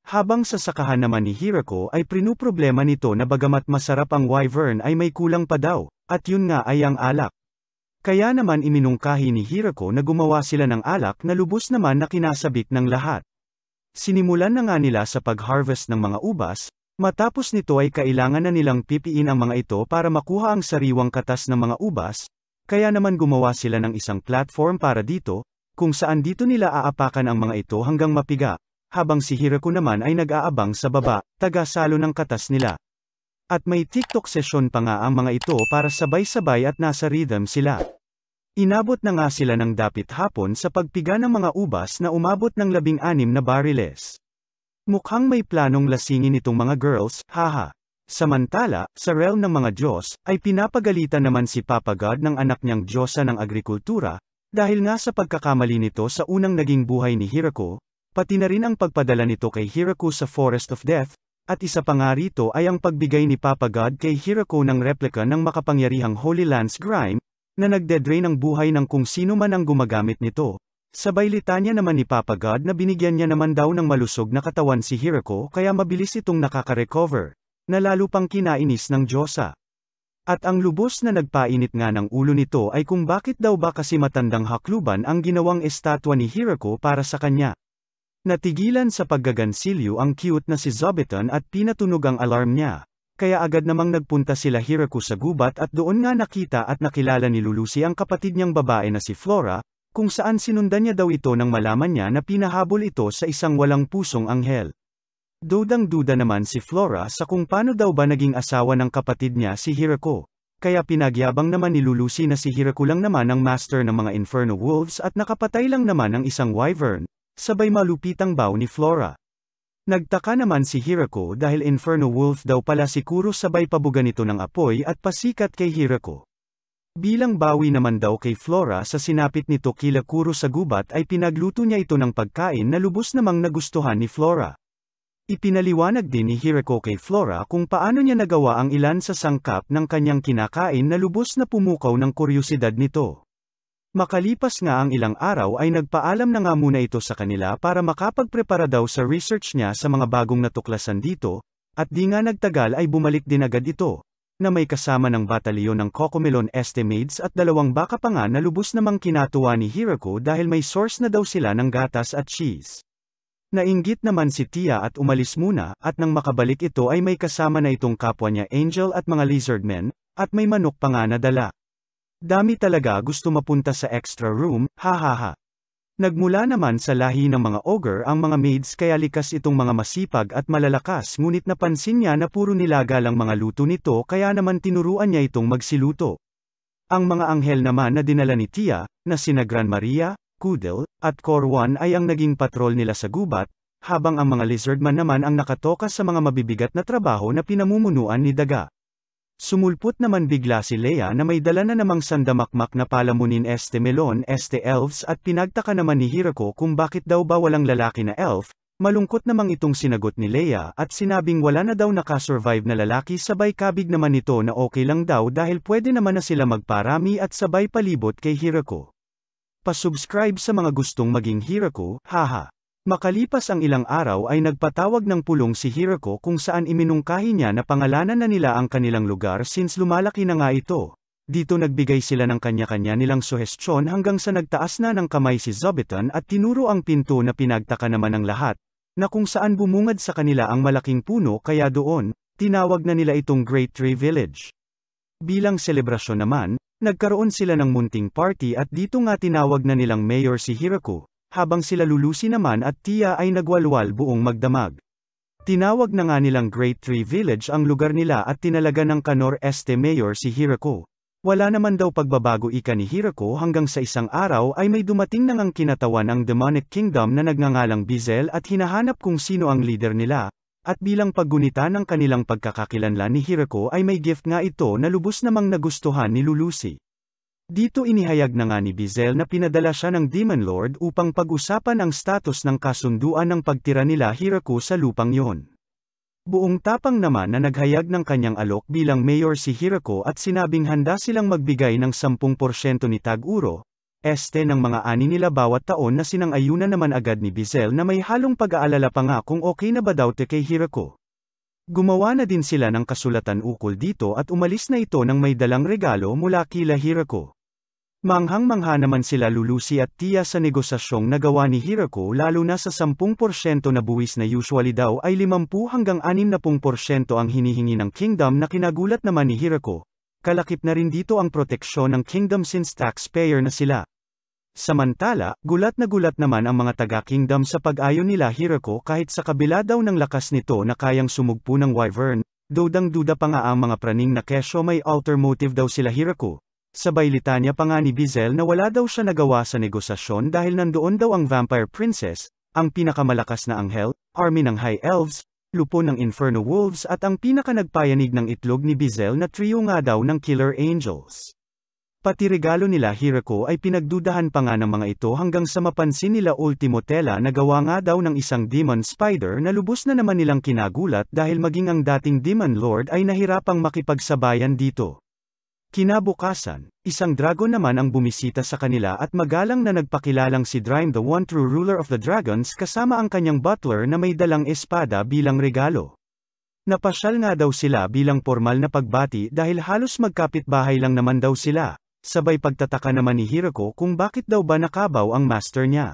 Habang sa sakahan naman ni Hirako ay prinuproblema nito na bagamat masarap ang wyvern ay may kulang pa daw, at yun nga ay ang alak. Kaya naman iminungkahi ni Hirako na gumawa sila ng alak na lubos naman na kinasabik ng lahat. Sinimulan na nga nila sa pag-harvest ng mga ubas, Matapos nito ay kailangan na nilang pipiin ang mga ito para makuha ang sariwang katas ng mga ubas, kaya naman gumawa sila ng isang platform para dito, kung saan dito nila aapakan ang mga ito hanggang mapiga, habang si Hirako naman ay nag-aabang sa baba, taga-salo ng katas nila. At may TikTok session pa nga ang mga ito para sabay-sabay at nasa rhythm sila. Inabot na nga sila ng dapit hapon sa pagpiga ng mga ubas na umabot ng labing anim na bariles. Mukhang may planong lasingin itong mga girls, haha. Samantala, sa realm ng mga Diyos, ay pinapagalitan naman si Papa God ng anak niyang Diyosa ng Agrikultura, dahil nga sa pagkakamali nito sa unang naging buhay ni Hirako, pati na rin ang pagpadala nito kay Hirako sa Forest of Death, at isa pa nga rito ay ang pagbigay ni Papa God kay Hirako ng replika ng makapangyarihang Holy Lance Grime, na nagdedrain ang buhay ng kung sino man ang gumagamit nito, Sabay litanya naman ni Papa God na binigyan niya naman daw ng malusog na katawan si Hirako kaya mabilis itong nakaka-recover, na lalo pang kinainis ng Diyosa. At ang lubos na nagpainit nga ng ulo nito ay kung bakit daw ba kasi matandang hakluban ang ginawang estatwa ni Hirako para sa kanya. Natigilan sa paggagansilyo ang cute na si Zobiton at pinatunog ang alarm niya. Kaya agad namang nagpunta sila Hirako sa gubat at doon nga nakita at nakilala ni Lulusi ang kapatid niyang babae na si Flora, kung saan sinundan niya daw ito nang malaman niya na pinahabol ito sa isang walang pusong anghel. Dudang-duda naman si Flora sa kung paano daw ba naging asawa ng kapatid niya si Hirako. Kaya pinagyabang naman ni Lulusi na si Hirako lang naman ang master ng mga Inferno Wolves at nakapatay lang naman ng isang wyvern, sabay malupitang baw ni Flora. Nagtaka naman si Hirako dahil Inferno Wolf daw pala si Kuro sabay pabuga nito ng apoy at pasikat kay Hirako. Bilang bawi naman daw kay Flora sa sinapit nito kila Kuro sa gubat ay pinagluto niya ito ng pagkain na lubos namang nagustuhan ni Flora. Ipinaliwanag din ni Hirako kay Flora kung paano niya nagawa ang ilan sa sangkap ng kanyang kinakain na lubos na pumukaw ng kuryosidad nito. Makalipas nga ang ilang araw ay nagpaalam na nga muna ito sa kanila para makapagprepara daw sa research niya sa mga bagong natuklasan dito, at di nga nagtagal ay bumalik din agad ito, na may kasama ng batalyon ng Cocomelon Estimates at dalawang baka pa nga na lubos namang kinatuwa ni Hirako dahil may source na daw sila ng gatas at cheese. Nainggit naman si Tia at umalis muna, at nang makabalik ito ay may kasama na itong kapwa niya Angel at mga lizardmen, at may manok pa nga na dala. Dami talaga gusto mapunta sa extra room, hahaha. Nagmula naman sa lahi ng mga ogre ang mga maids kaya likas itong mga masipag at malalakas ngunit napansin niya na puro nilaga lang mga luto nito kaya naman tinuruan niya itong magsiluto. Ang mga anghel naman na dinala ni Tia, na sina Gran Maria, Kudel, at Corwan ay ang naging patrol nila sa gubat, habang ang mga lizardman naman ang nakatoka sa mga mabibigat na trabaho na pinamumunuan ni Daga. Sumulpot naman bigla si Leia na may dala na namang sandamakmak na palamunin este melon este elves at pinagtaka naman ni Hirako kung bakit daw ba walang lalaki na elf, malungkot namang itong sinagot ni Leia at sinabing wala na daw nakasurvive na lalaki sabay kabig naman nito na okay lang daw dahil pwede naman na sila magparami at sabay palibot kay Hirako. Pasubscribe sa mga gustong maging Hirako, haha. Makalipas ang ilang araw ay nagpatawag ng pulong si Hirako kung saan iminungkahi niya na pangalanan na nila ang kanilang lugar since lumalaki na nga ito. Dito nagbigay sila ng kanya-kanya nilang suhestyon hanggang sa nagtaas na ng kamay si Zobiton at tinuro ang pinto na pinagtaka naman ng lahat, na kung saan bumungad sa kanila ang malaking puno kaya doon, tinawag na nila itong Great Tree Village. Bilang selebrasyon naman, nagkaroon sila ng munting party at dito nga tinawag na nilang mayor si Hirako, habang sila Lulusi naman at Tia ay nagwalwal buong magdamag. Tinawag na nga nilang Great Tree Village ang lugar nila at tinalaga ng Kanor Este Mayor si Hirako. Wala naman daw pagbabago ika ni Hirako hanggang sa isang araw ay may dumating nang ang kinatawan ang Demonic Kingdom na nagngangalang Bizel at hinahanap kung sino ang leader nila, at bilang paggunita ng kanilang pagkakakilanlan ni Hirako ay may gift nga ito na lubos namang nagustuhan ni Lulusi. Dito inihayag na nga ni Bizel na pinadala siya ng Demon Lord upang pag-usapan ang status ng kasunduan ng pagtira nila Hirako sa lupang yon. Buong tapang naman na naghayag ng kanyang alok bilang mayor si Hirako at sinabing handa silang magbigay ng 10% ni Tag-Uro, este ng mga ani nila bawat taon na sinang-ayunan naman agad ni Bizel na may halong pag-aalala pa nga kung okay na ba daw te kay Hirako. Gumawa na din sila ng kasulatan ukol dito at umalis na ito ng may dalang regalo mula kila Hirako. Manghang-mangha naman sila Lulusi at Tia sa negosasyong nagawa ni Hirako lalo na sa 10% na buwis na usually daw ay 50 hanggang 60% ang hinihingi ng kingdom na kinagulat naman ni Hirako. Kalakip na rin dito ang proteksyon ng kingdom since taxpayer na sila. Samantala, gulat na gulat naman ang mga taga-kingdom sa pag-ayon nila Hirako kahit sa kabila daw ng lakas nito na kayang sumugpo ng wyvern, dodang-duda pa nga ang mga praning na kesyo may alter motive daw sila Hirako. Sabay litanya pa nga ni Bizel na wala daw siya nagawa sa negosasyon dahil nandoon daw ang Vampire Princess, ang pinakamalakas na anghel, army ng High Elves, lupo ng Inferno Wolves at ang pinakanagpayanig ng itlog ni Bizel na trio nga daw ng Killer Angels. Pati regalo nila Hirako ay pinagdudahan pa nga ng mga ito hanggang sa mapansin nila Ultimo Tela na gawa nga daw ng isang Demon Spider na lubos na naman nilang kinagulat dahil maging ang dating Demon Lord ay nahirapang makipagsabayan dito. Kinabukasan, isang dragon naman ang bumisita sa kanila at magalang na nagpakilalang si Drime the one true ruler of the dragons kasama ang kanyang butler na may dalang espada bilang regalo. Napasyal nga daw sila bilang formal na pagbati dahil halos magkapit-bahay lang naman daw sila, sabay pagtataka naman ni Hiroko kung bakit daw ba nakabaw ang master niya.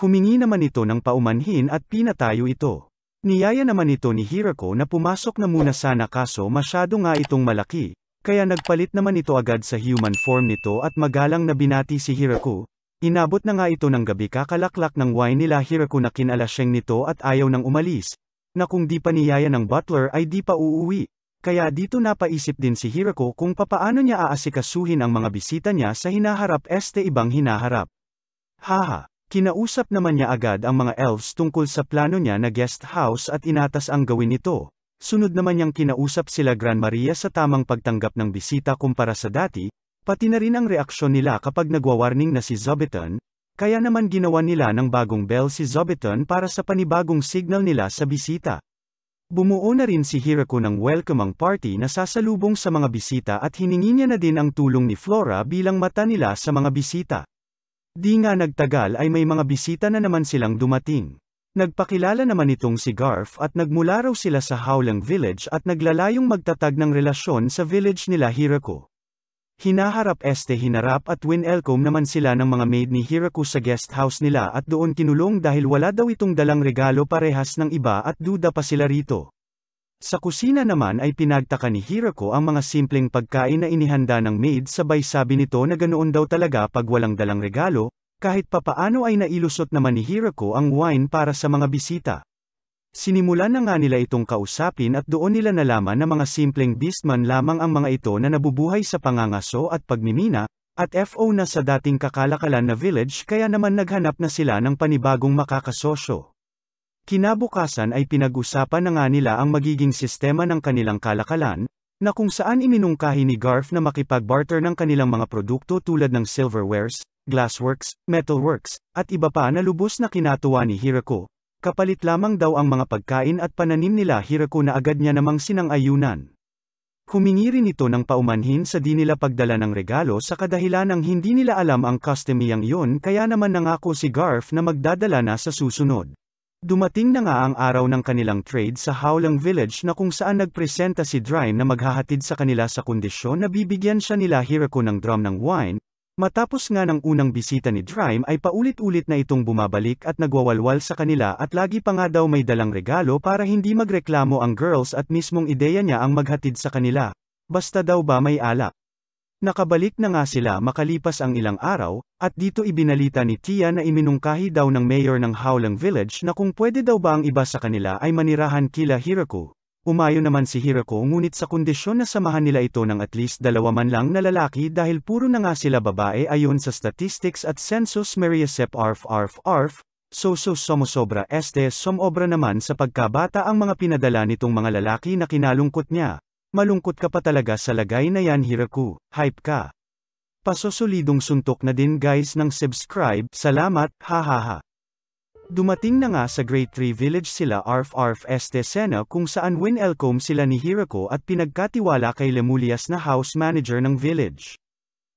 Humingi naman ito ng paumanhin at pinatayo ito. Niyaya naman ito ni Hiroko na pumasok na muna sana kaso masyado nga itong malaki, kaya nagpalit naman ito agad sa human form nito at magalang na binati si Hiraku. Inabot na nga ito ng gabi kakalaklak ng wine nila Hiraku na kinalasyeng nito at ayaw nang umalis, na kung di pa niyaya ng butler ay di pa uuwi. Kaya dito napaisip din si Hirako kung papaano niya aasikasuhin ang mga bisita niya sa hinaharap este ibang hinaharap. Haha, kinausap naman niya agad ang mga elves tungkol sa plano niya na guest house at inatas ang gawin nito. Sunod naman niyang kinausap sila Gran Maria sa tamang pagtanggap ng bisita kumpara sa dati, pati na rin ang reaksyon nila kapag nagwawarning na si Zobiton, kaya naman ginawa nila ng bagong bell si Zobiton para sa panibagong signal nila sa bisita. Bumuo na rin si Hirako ng welcoming party na sasalubong sa mga bisita at hiningi niya na din ang tulong ni Flora bilang mata nila sa mga bisita. Di nga nagtagal ay may mga bisita na naman silang dumating. Nagpakilala naman itong si Garf at nagmula raw sila sa Howlang Village at naglalayong magtatag ng relasyon sa village nila Hirako. Hinaharap este hinarap at winelcome naman sila ng mga maid ni Hirako sa guest house nila at doon kinulong dahil wala daw itong dalang regalo parehas ng iba at duda pa sila rito. Sa kusina naman ay pinagtaka ni Hirako ang mga simpleng pagkain na inihanda ng maid sabay sabi nito na ganoon daw talaga pag walang dalang regalo, kahit papaano ay nailusot naman ni Hirako ang wine para sa mga bisita. Sinimulan na nga nila itong kausapin at doon nila nalaman na mga simpleng beastman lamang ang mga ito na nabubuhay sa pangangaso at pagmimina, at FO na sa dating kakalakalan na village kaya naman naghanap na sila ng panibagong makakasosyo. Kinabukasan ay pinag-usapan na nga nila ang magiging sistema ng kanilang kalakalan, na kung saan iminungkahi ni Garf na makipag-barter ng kanilang mga produkto tulad ng silverwares, glassworks, metalworks, at iba pa na lubos na kinatuwa ni Hirako. Kapalit lamang daw ang mga pagkain at pananim nila Hirako na agad niya namang sinang-ayunan. Humingi rin ito ng paumanhin sa di nila pagdala ng regalo sa kadahilan ng hindi nila alam ang customiyang yun kaya naman nangako si Garf na magdadala na sa susunod. Dumating na nga ang araw ng kanilang trade sa Howlang Village na kung saan nagpresenta si Drime na maghahatid sa kanila sa kondisyon na bibigyan siya nila Hirako ng drum ng wine, Matapos nga ng unang bisita ni Drime ay paulit-ulit na itong bumabalik at nagwawalwal sa kanila at lagi pa nga daw may dalang regalo para hindi magreklamo ang girls at mismong ideya niya ang maghatid sa kanila. Basta daw ba may alak. Nakabalik na nga sila makalipas ang ilang araw, at dito ibinalita ni Tia na iminungkahi daw ng mayor ng Howlang Village na kung pwede daw ba ang iba sa kanila ay manirahan kila Hirako. Umayo naman si Hirako ngunit sa kondisyon na samahan nila ito ng at least dalawa man lang na lalaki dahil puro na nga sila babae ayon sa statistics at census Mariasep arf arf arf, so so somosobra este somobra naman sa pagkabata ang mga pinadala nitong mga lalaki na kinalungkot niya. Malungkot ka pa talaga sa lagay na yan Hiraku, hype ka. Pasosolidong suntok na din guys ng subscribe, salamat, hahaha. Dumating na nga sa Great Tree Village sila Arf Arf Este Sena kung saan winelcome sila ni Hirako at pinagkatiwala kay Lemulias na house manager ng village.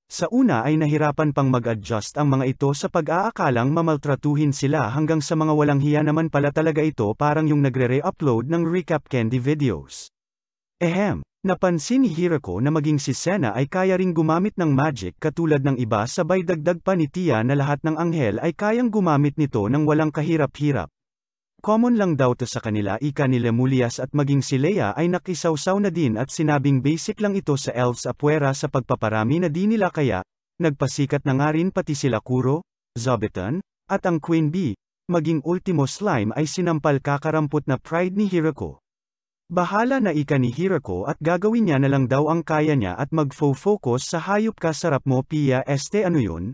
Sa una ay nahirapan pang mag-adjust ang mga ito sa pag-aakalang mamaltratuhin sila hanggang sa mga walang hiya naman pala talaga ito parang yung nagre-re-upload ng recap candy videos. Ehem, Napansin ni Hirako na maging si Sena ay kaya ring gumamit ng magic katulad ng iba sabay dagdag pa ni Tia na lahat ng anghel ay kayang gumamit nito ng walang kahirap-hirap. Common lang daw to sa kanila ika ni Lemulias at maging si Leia ay nakisawsaw na din at sinabing basic lang ito sa elves apwera sa pagpaparami na di nila kaya, nagpasikat na nga rin pati sila Kuro, Zobiton, at ang Queen Bee, maging ultimo slime ay sinampal kakarampot na pride ni Hirako. Bahala na ika ni Hirako at gagawin niya na lang daw ang kaya niya at mag-focus sa hayop ka sarap mo Pia este ano yun?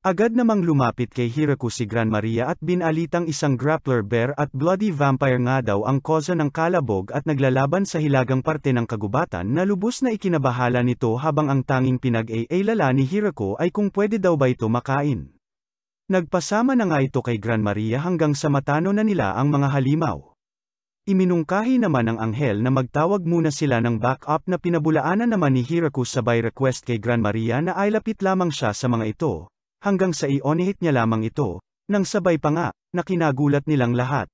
Agad namang lumapit kay Hirako si Gran Maria at binalitang isang grappler bear at bloody vampire nga daw ang koza ng kalabog at naglalaban sa hilagang parte ng kagubatan na lubos na ikinabahala nito habang ang tanging pinag-aalala ni Hirako ay kung pwede daw ba ito makain. Nagpasama na nga ito kay Gran Maria hanggang sa matano na nila ang mga halimaw. Iminungkahi naman ng anghel na magtawag muna sila ng backup na pinabulaanan naman ni Hiraku sabay request kay Gran Maria na ay lamang siya sa mga ito, hanggang sa ionihit niya lamang ito, nang sabay pa nga, na kinagulat nilang lahat.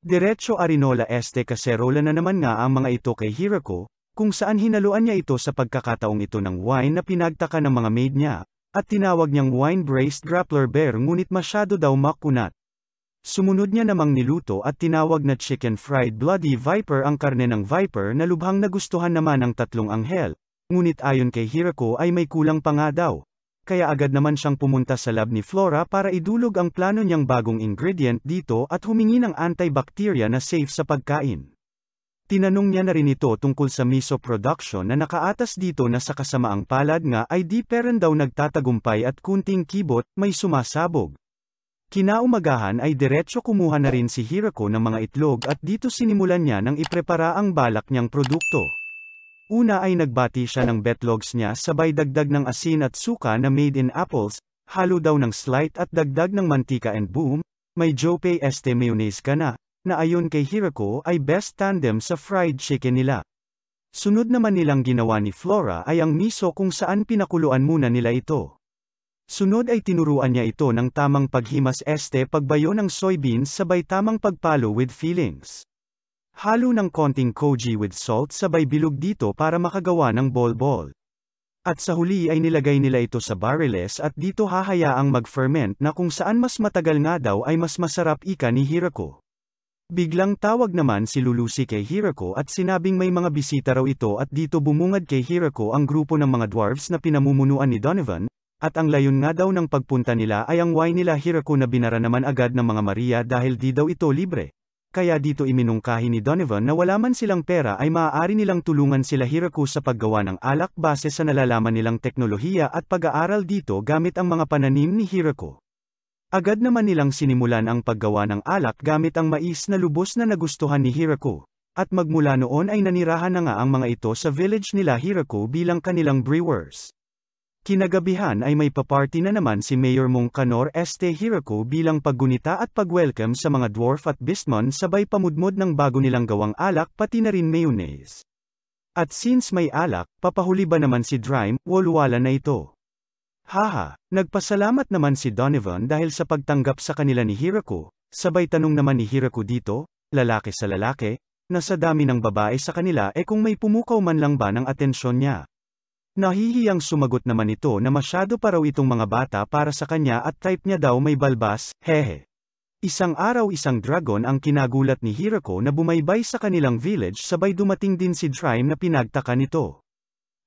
Diretso Arinola Este Cacerola na naman nga ang mga ito kay Hiraku, kung saan hinaluan niya ito sa pagkakataong ito ng wine na pinagtaka ng mga maid niya, at tinawag niyang wine-braced grappler bear ngunit masyado daw makunat. Sumunod niya namang niluto at tinawag na chicken fried bloody viper ang karne ng viper na lubhang nagustuhan naman ng tatlong anghel. Ngunit ayon kay Hirako ay may kulang pa nga daw. Kaya agad naman siyang pumunta sa lab ni Flora para idulog ang plano niyang bagong ingredient dito at humingi ng antibacteria na safe sa pagkain. Tinanong niya na rin ito tungkol sa miso production na nakaatas dito na sa kasamaang palad nga ay di peren daw nagtatagumpay at kunting kibot, may sumasabog. Kinaumagahan ay diretso kumuha na rin si Hirako ng mga itlog at dito sinimulan niya nang iprepara ang balak niyang produkto. Una ay nagbati siya ng betlogs niya sabay dagdag ng asin at suka na made in apples, halo daw ng slight at dagdag ng mantika and boom, may jope este mayonnaise ka na, na ayon kay Hirako ay best tandem sa fried chicken nila. Sunod naman nilang ginawa ni Flora ay ang miso kung saan pinakuluan muna nila ito. Sunod ay tinuruan niya ito ng tamang paghimas este pagbayo ng soybeans sabay tamang pagpalo with fillings. Halo ng konting koji with salt sabay bilog dito para makagawa ng bol-bol. At sa huli ay nilagay nila ito sa barriles at dito hahayaang mag-ferment na kung saan mas matagal nga daw ay mas masarap ika ni Hirako. Biglang tawag naman si Lulusi kay Hirako at sinabing may mga bisita raw ito at dito bumungad kay Hirako ang grupo ng mga dwarves na pinamumunuan ni Donovan, at ang layon nga daw ng pagpunta nila ay ang wine nila Hirako na binara naman agad ng mga Maria dahil di daw ito libre. Kaya dito iminungkahi ni Donovan na wala man silang pera ay maaari nilang tulungan sila Hirako sa paggawa ng alak base sa nalalaman nilang teknolohiya at pag-aaral dito gamit ang mga pananim ni Hirako. Agad naman nilang sinimulan ang paggawa ng alak gamit ang mais na lubos na nagustuhan ni Hirako. At magmula noon ay nanirahan na nga ang mga ito sa village nila Hirako bilang kanilang brewers. Kinagabihan ay may paparty na naman si Mayor Mong Kanor Este Hirako bilang paggunita at pag-welcome sa mga dwarf at beastmon sabay pamudmod ng bago nilang gawang alak pati na rin mayonnaise. At since may alak, papahuli ba naman si Drime, walwala na ito. Haha, nagpasalamat naman si Donovan dahil sa pagtanggap sa kanila ni Hirako, sabay tanong naman ni Hirako dito, lalaki sa lalaki, na sa dami ng babae sa kanila e eh kung may pumukaw man lang ba ng atensyon niya. Nahihiyang sumagot naman ito na masyado pa raw itong mga bata para sa kanya at type niya daw may balbas, hehe. Isang araw isang dragon ang kinagulat ni Hirako na bumaybay sa kanilang village sabay dumating din si Drime na pinagtaka nito.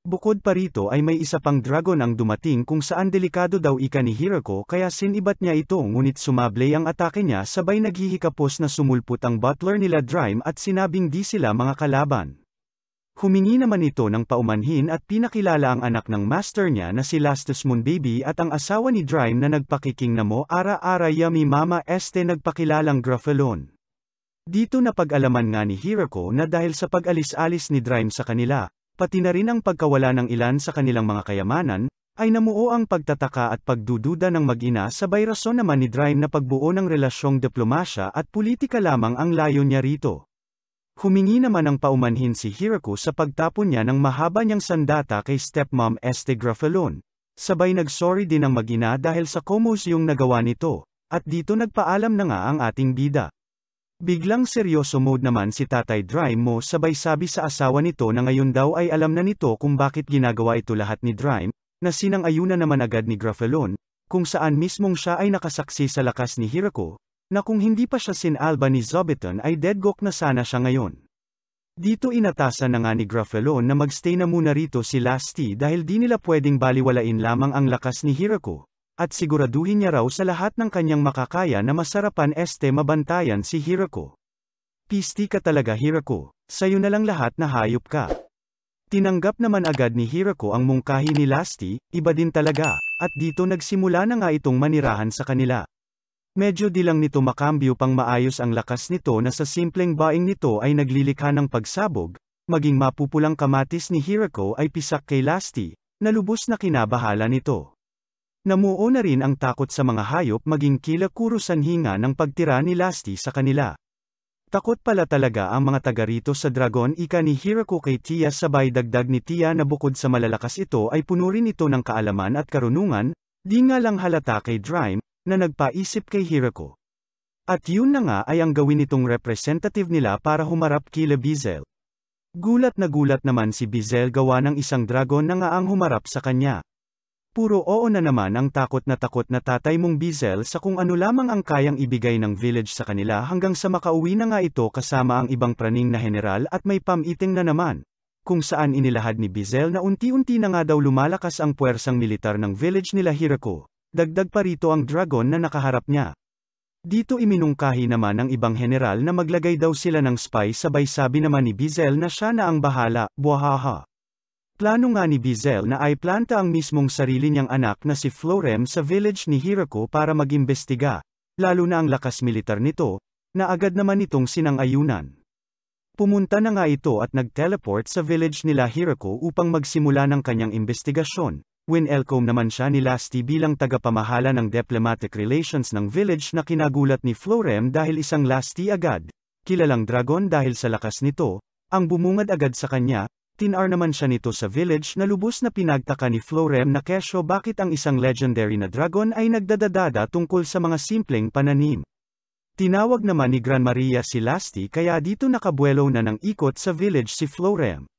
Bukod pa rito ay may isa pang dragon ang dumating kung saan delikado daw ika ni Hiroko kaya sinibat niya ito ngunit sumable ang atake niya sabay naghihikapos na sumulpot ang butler nila Drime at sinabing di sila mga kalaban. Humingi naman ito ng paumanhin at pinakilala ang anak ng master niya na si Lastus Moonbaby at ang asawa ni Drime na nagpakiking na mo ara-ara yami mama este nagpakilalang Gruffalon. Dito napag-alaman nga ni Hiroko na dahil sa pag-alis-alis ni Drime sa kanila, pati na rin ang pagkawala ng ilan sa kanilang mga kayamanan, ay namuo ang pagtataka at pagdududa ng mag-ina sabay rason naman ni Drime na pagbuo ng relasyong diplomasya at politika lamang ang layo niya rito. Humingi naman ang paumanhin si Hiroko sa pagtapon niya ng mahaba niyang sandata kay stepmom Este Grafalon. Sabay nagsorry din ang mag-ina dahil sa komos yung nagawa nito, at dito nagpaalam na nga ang ating bida. Biglang seryoso mode naman si Tatay Dry mo sabay sabi sa asawa nito na ngayon daw ay alam na nito kung bakit ginagawa ito lahat ni Dry, na sinang-ayuna naman agad ni Grafalon, kung saan mismong siya ay nakasaksi sa lakas ni Hirako, na kung hindi pa siya sinalba ni Zobiton ay deadgok na sana siya ngayon. Dito inatasan na nga ni Grafalon na magstay na muna rito si Lasty dahil di nila pwedeng baliwalain lamang ang lakas ni Hirako, at siguraduhin niya raw sa lahat ng kanyang makakaya na masarapan este mabantayan si Hirako. Pisti ka talaga Hirako, sayo na lang lahat na hayop ka. Tinanggap naman agad ni Hirako ang mungkahi ni Lasty, iba din talaga, at dito nagsimula na nga itong manirahan sa kanila. Medyo di lang nito makambyo pang maayos ang lakas nito na sa simpleng baing nito ay naglilikha ng pagsabog, maging mapupulang kamatis ni Hirako ay pisak kay Lasty, na lubos na kinabahala nito. Namuo na rin ang takot sa mga hayop maging kila kurusan hinga ng pagtira ni Lasty sa kanila. Takot pala talaga ang mga taga rito sa dragon ika ni Hirako kay Tia sabay dagdag ni Tia na bukod sa malalakas ito ay puno rin ito ng kaalaman at karunungan, di nga lang halata kay Drime, na nagpaisip kay Hirako. At yun na nga ay ang gawin nitong representative nila para humarap kila Bizel. Gulat na gulat naman si Bizel gawa ng isang dragon na nga ang humarap sa kanya. Puro oo na naman ang takot na takot na tatay mong Bizel sa kung ano lamang ang kayang ibigay ng village sa kanila hanggang sa makauwi na nga ito kasama ang ibang praning na general at may pamiting na naman. Kung saan inilahad ni Bizel na unti-unti na nga daw lumalakas ang puwersang militar ng village nila Hirako. Dagdag pa rito ang dragon na nakaharap niya. Dito iminungkahi naman ng ibang general na maglagay daw sila ng spy sabay sabi naman ni Bizel na siya na ang bahala, buhaha. Plano nga ni Bizel na ay planta ang mismong sarili niyang anak na si Florem sa village ni Hirako para mag-imbestiga, lalo na ang lakas militar nito, na agad naman itong sinang-ayunan. Pumunta na nga ito at nag-teleport sa village nila Hirako upang magsimula ng kanyang investigasyon. Winelcome naman siya ni Lasty bilang tagapamahala ng diplomatic relations ng village na kinagulat ni Florem dahil isang Lasty agad, kilalang dragon dahil sa lakas nito, ang bumungad agad sa kanya, Tinar naman siya nito sa village na lubos na pinagtaka ni Florem na kesyo bakit ang isang legendary na dragon ay nagdadadada tungkol sa mga simpleng pananim. Tinawag naman ni Gran Maria si Lasty kaya dito nakabuelo na ng ikot sa village si Florem.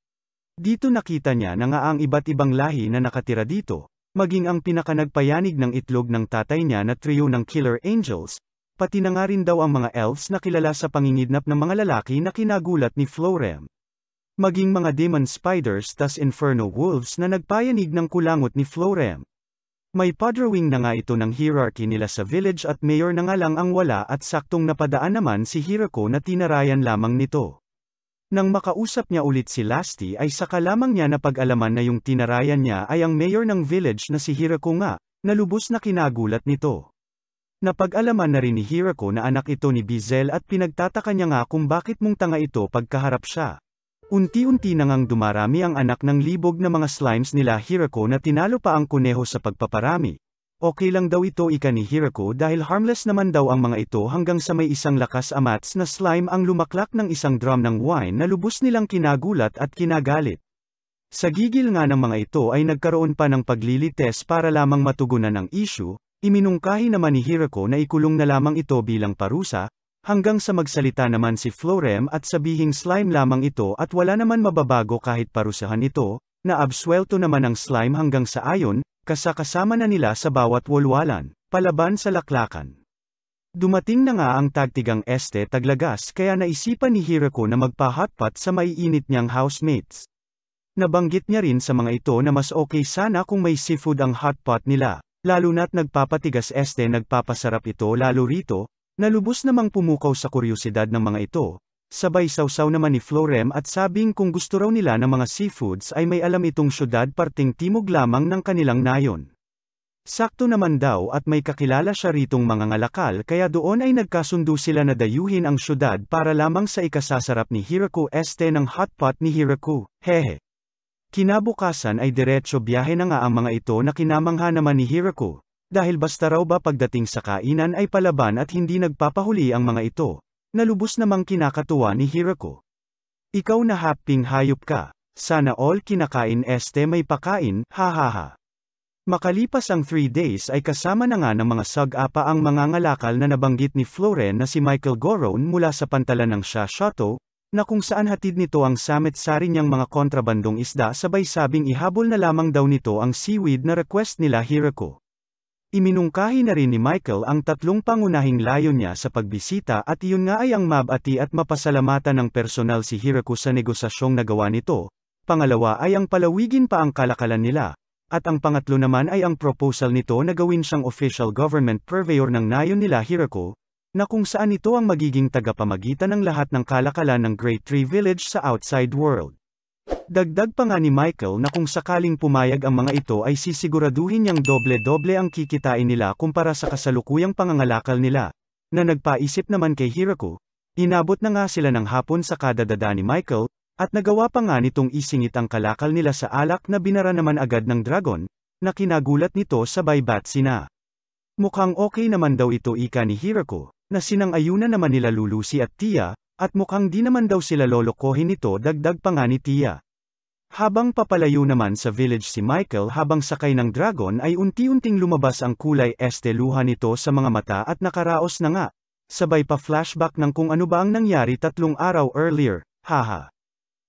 Dito nakita niya na nga ang iba't ibang lahi na nakatira dito, maging ang pinakanagpayanig ng itlog ng tatay niya na trio ng Killer Angels, pati na nga rin daw ang mga elves na kilala sa pangingidnap ng mga lalaki na kinagulat ni Florem. Maging mga demon spiders tas inferno wolves na nagpayanig ng kulangot ni Florem. May padrawing na nga ito ng hierarchy nila sa village at mayor na nga lang ang wala at saktong napadaan naman si Hirako na tinarayan lamang nito. Nang makausap niya ulit si Lasty ay saka lamang niya napag-alaman na yung tinarayan niya ay ang mayor ng village na si Hirako nga, na lubos na kinagulat nito. Napag-alaman na rin ni Hirako na anak ito ni Bizel at pinagtataka niya nga kung bakit mong tanga ito pagkaharap siya. Unti-unti na ngang dumarami ang anak ng libog na mga slimes nila Hirako na tinalo pa ang kuneho sa pagpaparami. Okay lang daw ito ika ni Hirako dahil harmless naman daw ang mga ito hanggang sa may isang lakas amats na slime ang lumaklak ng isang drum ng wine na lubos nilang kinagulat at kinagalit. Sa gigil nga ng mga ito ay nagkaroon pa ng paglilites para lamang matugunan ang issue, iminungkahi naman ni Hirako na ikulong na lamang ito bilang parusa, Hanggang sa magsalita naman si Florem at sabihing slime lamang ito at wala naman mababago kahit parusahan ito, na abswelto naman ang slime hanggang sa ayon, kasakasama na nila sa bawat walwalan, palaban sa laklakan. Dumating na nga ang tagtigang este taglagas kaya naisipan ni Hirako na magpa-hotpot sa maiinit niyang housemates. Nabanggit niya rin sa mga ito na mas okay sana kung may seafood ang hotpot nila, lalo na't nagpapatigas este nagpapasarap ito lalo rito, na lubos namang pumukaw sa kuryosidad ng mga ito, sabay sausaw naman ni Florem at sabing kung gusto raw nila ng mga seafoods ay may alam itong syudad parting timog lamang ng kanilang nayon. Sakto naman daw at may kakilala siya ritong mga ngalakal kaya doon ay nagkasundo sila na dayuhin ang syudad para lamang sa ikasasarap ni Hirako este ng hotpot ni Hirako, hehe. Kinabukasan ay diretso biyahe na nga ang mga ito na kinamangha naman ni Hirako, dahil basta raw ba pagdating sa kainan ay palaban at hindi nagpapahuli ang mga ito, nalubos namang kinakatuwa ni Hirako. Ikaw na happing hayop ka, sana all kinakain este may pakain, hahaha. Makalipas ang 3 days ay kasama na nga ng mga sag-apa ang mga ngalakal na nabanggit ni Floren na si Michael Goron mula sa pantalan ng Sha Chateau, na kung saan hatid nito ang samit-sari niyang mga kontrabandong isda sabay sabing ihabol na lamang daw nito ang seaweed na request nila Hirako. Iminungkahi na rin ni Michael ang tatlong pangunahing layon niya sa pagbisita at iyon nga ay ang mabati at mapasalamatan ng personal si Hirako sa negosasyong nagawa nito, pangalawa ay ang palawigin pa ang kalakalan nila, at ang pangatlo naman ay ang proposal nito na gawin siyang official government purveyor ng nayon nila Hirako, na kung saan ito ang magiging tagapamagitan ng lahat ng kalakalan ng Great Tree Village sa outside world. Dagdag pa nga ni Michael na kung sakaling pumayag ang mga ito ay sisiguraduhin niyang doble-doble ang kikitain nila kumpara sa kasalukuyang pangangalakal nila, na nagpaisip naman kay Hirako, inabot na nga sila ng hapon sa kadadada ni Michael, at nagawa pa nga nitong isingit ang kalakal nila sa alak na binara naman agad ng dragon, na kinagulat nito sabay batsi na. Mukhang okay naman daw ito ika ni Hirako, na sinang-ayunan naman nila Lulusi at Tia, at mukhang di naman daw sila lolokohin nito dagdag pa nga ni Tia. Habang papalayo naman sa village si Michael habang sakay ng dragon ay unti-unting lumabas ang kulay esteluha nito sa mga mata at nakaraos na nga. Sabay pa flashback ng kung ano ba ang nangyari tatlong araw earlier, haha.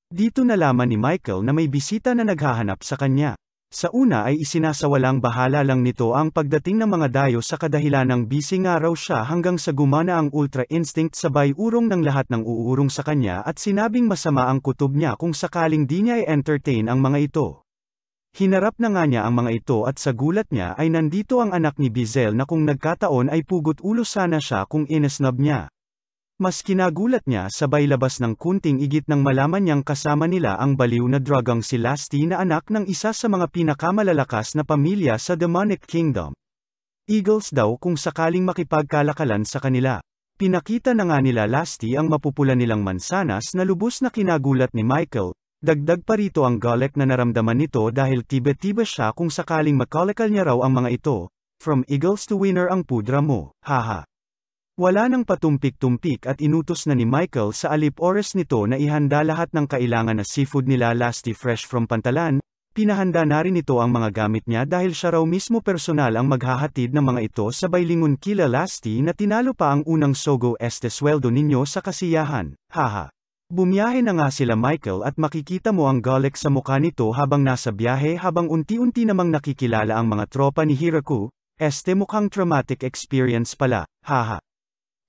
Dito nalaman ni Michael na may bisita na naghahanap sa kanya. Sa una ay isinasawalang bahala lang nito ang pagdating ng mga dayo sa kadahilan ng busy nga raw siya hanggang sa gumana ang ultra instinct sabay urong ng lahat ng uurong sa kanya at sinabing masama ang kutob niya kung sakaling di niya i-entertain ang mga ito. Hinarap na nga niya ang mga ito at sa gulat niya ay nandito ang anak ni Bizel na kung nagkataon ay pugot ulo sana siya kung inesnob niya. Mas kinagulat niya sabay labas ng kunting igit nang malaman niyang kasama nila ang baliw na dragang si Lasty na anak ng isa sa mga pinakamalalakas na pamilya sa Demonic Kingdom. Eagles daw kung sakaling makipagkalakalan sa kanila. Pinakita na nga nila Lasty ang mapupula nilang mansanas na lubos na kinagulat ni Michael, dagdag pa rito ang galek na naramdaman nito dahil tiba-tiba siya kung sakaling makalakal niya raw ang mga ito, from Eagles to winner ang pudra mo, haha. Wala nang patumpik-tumpik at inutos na ni Michael sa alip oras nito na ihanda lahat ng kailangan na seafood nila lasty fresh from pantalan, pinahanda na rin ito ang mga gamit niya dahil siya raw mismo personal ang maghahatid ng mga ito sa baylingon kila lasty na tinalo pa ang unang sogo este sweldo ninyo sa kasiyahan, haha. Bumiyahe na nga sila Michael at makikita mo ang galek sa mukha nito habang nasa biyahe habang unti-unti namang nakikilala ang mga tropa ni Hiraku, este mukhang traumatic experience pala, haha.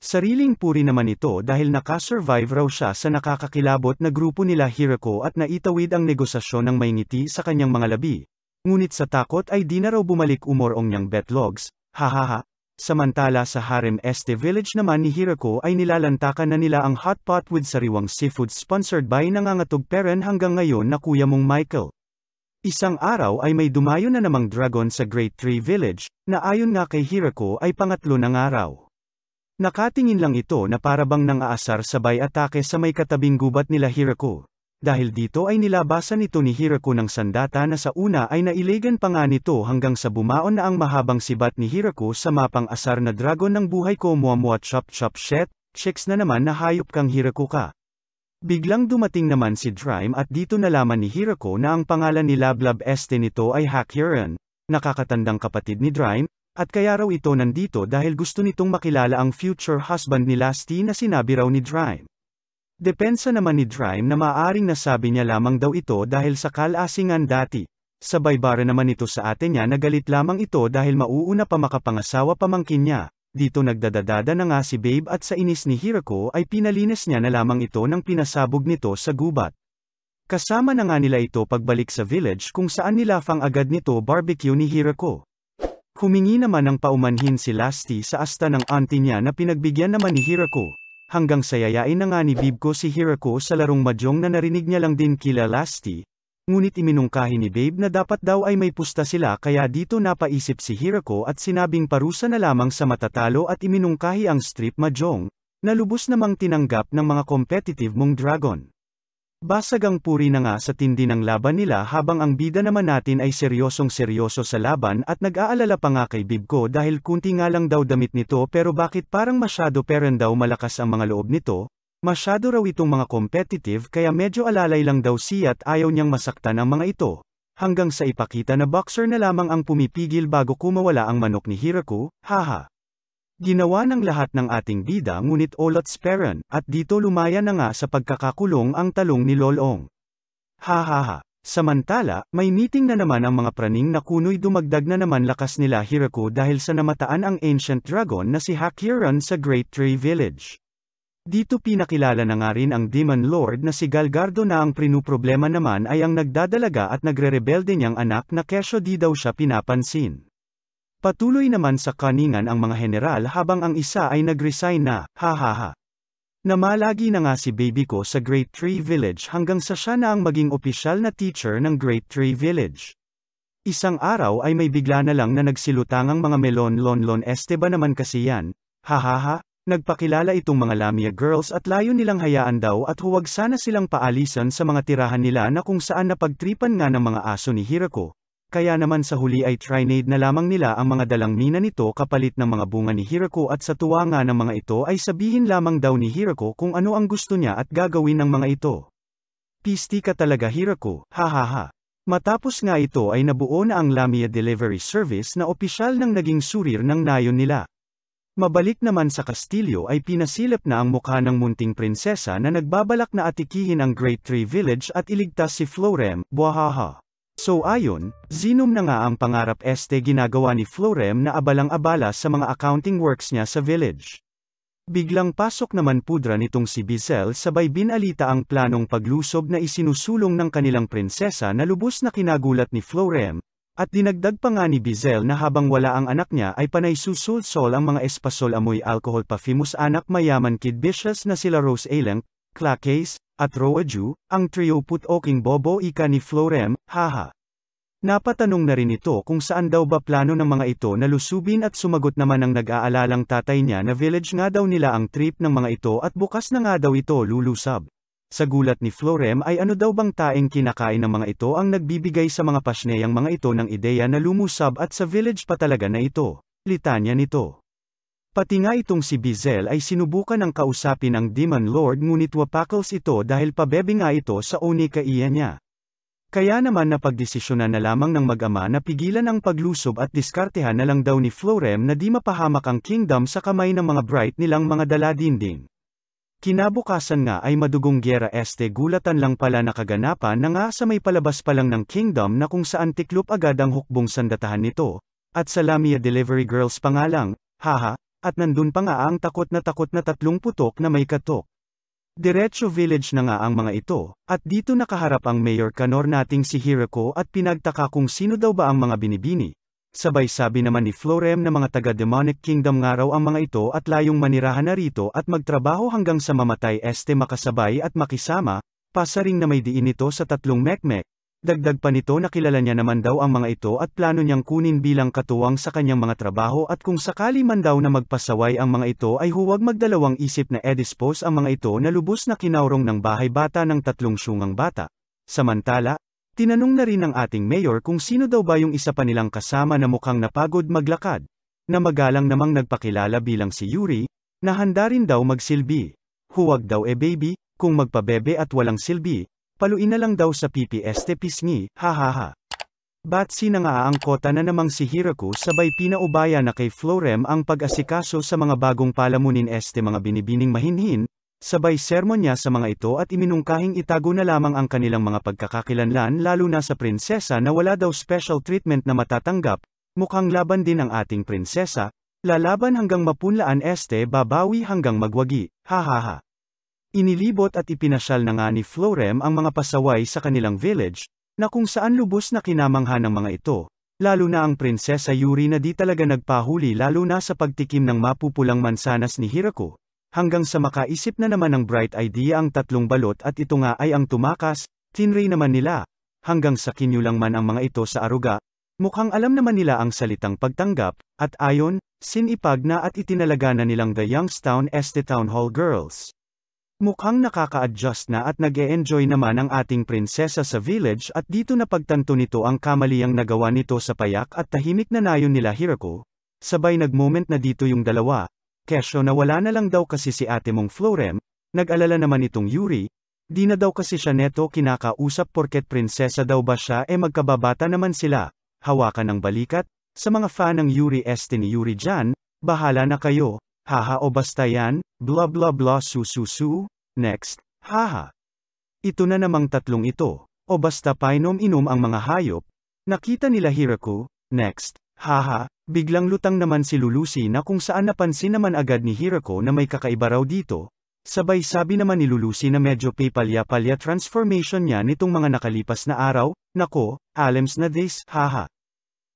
Sariling puri naman ito dahil nakasurvive raw siya sa nakakakilabot na grupo nila Hirako at naitawid ang negosasyon ng may ngiti sa kanyang mga labi. Ngunit sa takot ay di na raw bumalik umorong niyang betlogs, hahaha. Samantala sa Harem Este Village naman ni Hirako ay nilalantakan na nila ang hot pot with sariwang seafood sponsored by nangangatog peren hanggang ngayon na kuya mong Michael. Isang araw ay may dumayo na namang dragon sa Great Tree Village, na ayon nga kay Hirako ay pangatlo ng araw. Nakatingin lang ito na parabang nang aasar sabay atake sa may katabing gubat nila Hirako. Dahil dito ay nilabasan ito ni Hirako ng sandata na sa una ay nailegan pa nga nito hanggang sa bumaon na ang mahabang sibat ni Hirako sa mapang asar na dragon ng buhay ko muamua chop chop shet, chicks na naman na hayop kang Hirako ka. Biglang dumating naman si Drime at dito nalaman ni Hirako na ang pangalan ni Lablab Este nito ay Hakyuran, nakakatandang kapatid ni Drime, at kaya raw ito nandito dahil gusto nitong makilala ang future husband ni Lasty na sinabi raw ni Drime. Depensa naman ni Drime na maaaring nasabi niya lamang daw ito dahil sa kalasingan dati. Sabay bara naman ito sa atin niya nagalit lamang ito dahil mauuna pa makapangasawa pamangkin niya. Dito nagdadadada na nga si Babe at sa inis ni Hirako ay pinalinis niya na lamang ito ng pinasabog nito sa gubat. Kasama na nga nila ito pagbalik sa village kung saan nilafang agad nito barbecue ni Hirako. Humingi naman ng paumanhin si Lasty sa asta ng auntie niya na pinagbigyan naman ni Hirako. Hanggang sayayain na nga ni Bibko si Hirako sa larong madyong na narinig niya lang din kila Lasty. Ngunit iminungkahi ni Babe na dapat daw ay may pusta sila kaya dito napaisip si Hirako at sinabing parusa na lamang sa matatalo at iminungkahi ang strip madyong, na lubos namang tinanggap ng mga competitive mong dragon. Basagang puri na nga sa tindi ng laban nila habang ang bida naman natin ay seryosong seryoso sa laban at nag-aalala pa nga kay Bibko dahil kunti nga lang daw damit nito pero bakit parang masyado peren daw malakas ang mga loob nito, masyado raw itong mga competitive kaya medyo alalay lang daw siya at ayaw niyang masaktan ang mga ito. Hanggang sa ipakita na boxer na lamang ang pumipigil bago kumawala ang manok ni Hiraku, haha. Ginawa ng lahat ng ating bida ngunit olot speran, at dito lumaya na nga sa pagkakakulong ang talong ni Lolong. Ha ha. Samantala, may meeting na naman ang mga praning na kuno'y dumagdag na naman lakas nila Hirako dahil sa namataan ang ancient dragon na si Hakiran sa Great Tree Village. Dito pinakilala na nga rin ang Demon Lord na si Galgardo na ang prinuproblema naman ay ang nagdadalaga at nagre-rebelde niyang anak na kesyo di daw siya pinapansin. Patuloy naman sa kaningan ang mga general habang ang isa ay nag-resign na, hahaha. Namalagi na nga si baby ko sa Great Tree Village hanggang sa siya na ang maging opisyal na teacher ng Great Tree Village. Isang araw ay may bigla na lang na nagsilutangang mga melon-lon-lon Esteban naman kasi yan, hahaha, nagpakilala itong mga Lamia girls at layo nilang hayaan daw at huwag sana silang paalisan sa mga tirahan nila na kung saan napagtripan nga ng mga aso ni Hirako, kaya naman sa huli ay trinade na lamang nila ang mga dalang mina nito kapalit ng mga bunga ni Hirako at sa tuwa nga ng mga ito ay sabihin lamang daw ni Hirako kung ano ang gusto niya at gagawin ng mga ito. Pisti ka talaga Hirako, hahaha. Matapos nga ito ay nabuo na ang Lamia Delivery Service na opisyal ng naging surir ng nayon nila. Mabalik naman sa Kastilyo ay pinasilip na ang mukha ng munting prinsesa na nagbabalak na atikihin ang Great Tree Village at iligtas si Florem, buhaha. So ayon, Zinom na nga ang pangarap este ginagawa ni Florem na abalang-abala sa mga accounting works niya sa village. Biglang pasok naman pudra nitong si Bizel sabay binalita ang planong paglusob na isinusulong ng kanilang prinsesa na lubos na kinagulat ni Florem, at dinagdag pa nga ni Bizel na habang wala ang anak niya ay panay susulsol ang mga espasol amoy alcohol pa famous anak mayaman kid vicious na sila Rose Ailang, Clacase, at Roaju, ang trio put-oking bobo ika ni Florem, haha. Napatanong na rin ito kung saan daw ba plano ng mga ito na lusubin at sumagot naman ang nag-aalalang tatay niya na village nga daw nila ang trip ng mga ito at bukas na nga daw ito lulusab. Sa gulat ni Florem ay ano daw bang taeng kinakain ng mga ito ang nagbibigay sa mga pasneyang mga ito ng ideya na lumusab at sa village pa talaga na ito. Litanya nito. Pati nga itong si Bizel ay sinubukan ng kausapin ang Demon Lord ngunit wapakals ito dahil pabebe nga ito sa unikaiya niya. Kaya naman napagdesisyonan na lamang ng mag-ama na pigilan ang paglusob at diskartehan na lang daw ni Florem na di mapahamak ang kingdom sa kamay ng mga bright nilang mga daladinding. Kinabukasan nga ay madugong gyera este gulatan lang pala nakaganapan na nga sa may palabas pa lang ng kingdom na kung saan tiklop agad ang hukbong sandatahan nito, at sa Lamia Delivery Girls pa lang, haha, at nandun pa nga ang takot na takot na tatlong putok na may katok. Diretso village na nga ang mga ito, at dito nakaharap ang Mayor Kanor nating si Hirako at pinagtaka kung sino daw ba ang mga binibini. Sabay sabi naman ni Florem na mga taga-demonic kingdom nga raw ang mga ito at layong manirahan na rito at magtrabaho hanggang sa mamatay este makasabay at makisama, pasaring na may diin ito sa tatlong mekmek, Dagdag pa nito na kilala niya naman daw ang mga ito at plano niyang kunin bilang katuwang sa kanyang mga trabaho at kung sakali man daw na magpasaway ang mga ito ay huwag magdalawang isip na edispose ang mga ito na lubos na kinaurong ng bahay bata ng tatlong syungang bata. Samantala, tinanong na rin ng ating mayor kung sino daw ba yung isa pa nilang kasama na mukhang napagod maglakad, na magalang namang nagpakilala bilang si Yuri, na handa rin daw magsilbi. Huwag daw e baby, kung magpabebe at walang silbi, Paluin na lang daw sa PPS te pisngi, hahaha. Batsi na nga ang kota na namang si Hirako sabay pinaubaya na kay Florem ang pag-asikaso sa mga bagong palamunin este mga binibining mahinhin, sabay sermon niya sa mga ito at iminungkahing itago na lamang ang kanilang mga pagkakakilanlan lalo na sa prinsesa na wala daw special treatment na matatanggap, mukhang laban din ang ating prinsesa, lalaban hanggang mapunlaan este babawi hanggang magwagi, hahaha. Inilibot at ipinasyal na nga ni Florem ang mga pasaway sa kanilang village, na kung saan lubos na kinamangha ng mga ito, lalo na ang Prinsesa Yuri na di talaga nagpahuli lalo na sa pagtikim ng mapupulang mansanas ni Hirako, hanggang sa makaisip na naman ng bright idea ang tatlong balot at ito nga ay ang tumakas, tinray naman nila, hanggang sa kinyulang man ang mga ito sa aruga, mukhang alam naman nila ang salitang pagtanggap, at ayon, sinipag na at itinalaga na nilang the Youngstown Este Town Hall Girls. Mukhang nakaka-adjust na at nag -e enjoy naman ang ating prinsesa sa village at dito na pagtanto nito ang kamaliyang nagawa nito sa payak at tahimik na nayon nila Hirako. Sabay nag-moment na dito yung dalawa. Kesyo na wala na lang daw kasi si ate mong Florem, nag-alala naman itong Yuri, di na daw kasi siya neto kinakausap porket prinsesa daw ba siya e eh magkababata naman sila. Hawakan ng balikat, sa mga fan ng Yuri Este ni Yuri Jan, bahala na kayo, Haha o basta yan, blah blah blah sususu, next, haha. Ito na namang tatlong ito, o basta painom-inom ang mga hayop, nakita nila Hirako, next, haha, biglang lutang naman si Lulusi na kung saan napansin naman agad ni Hirako na may kakaiba raw dito, sabay sabi naman ni Lulusi na medyo paypalya-palya transformation niya nitong mga nakalipas na araw, nako, alems na this, haha.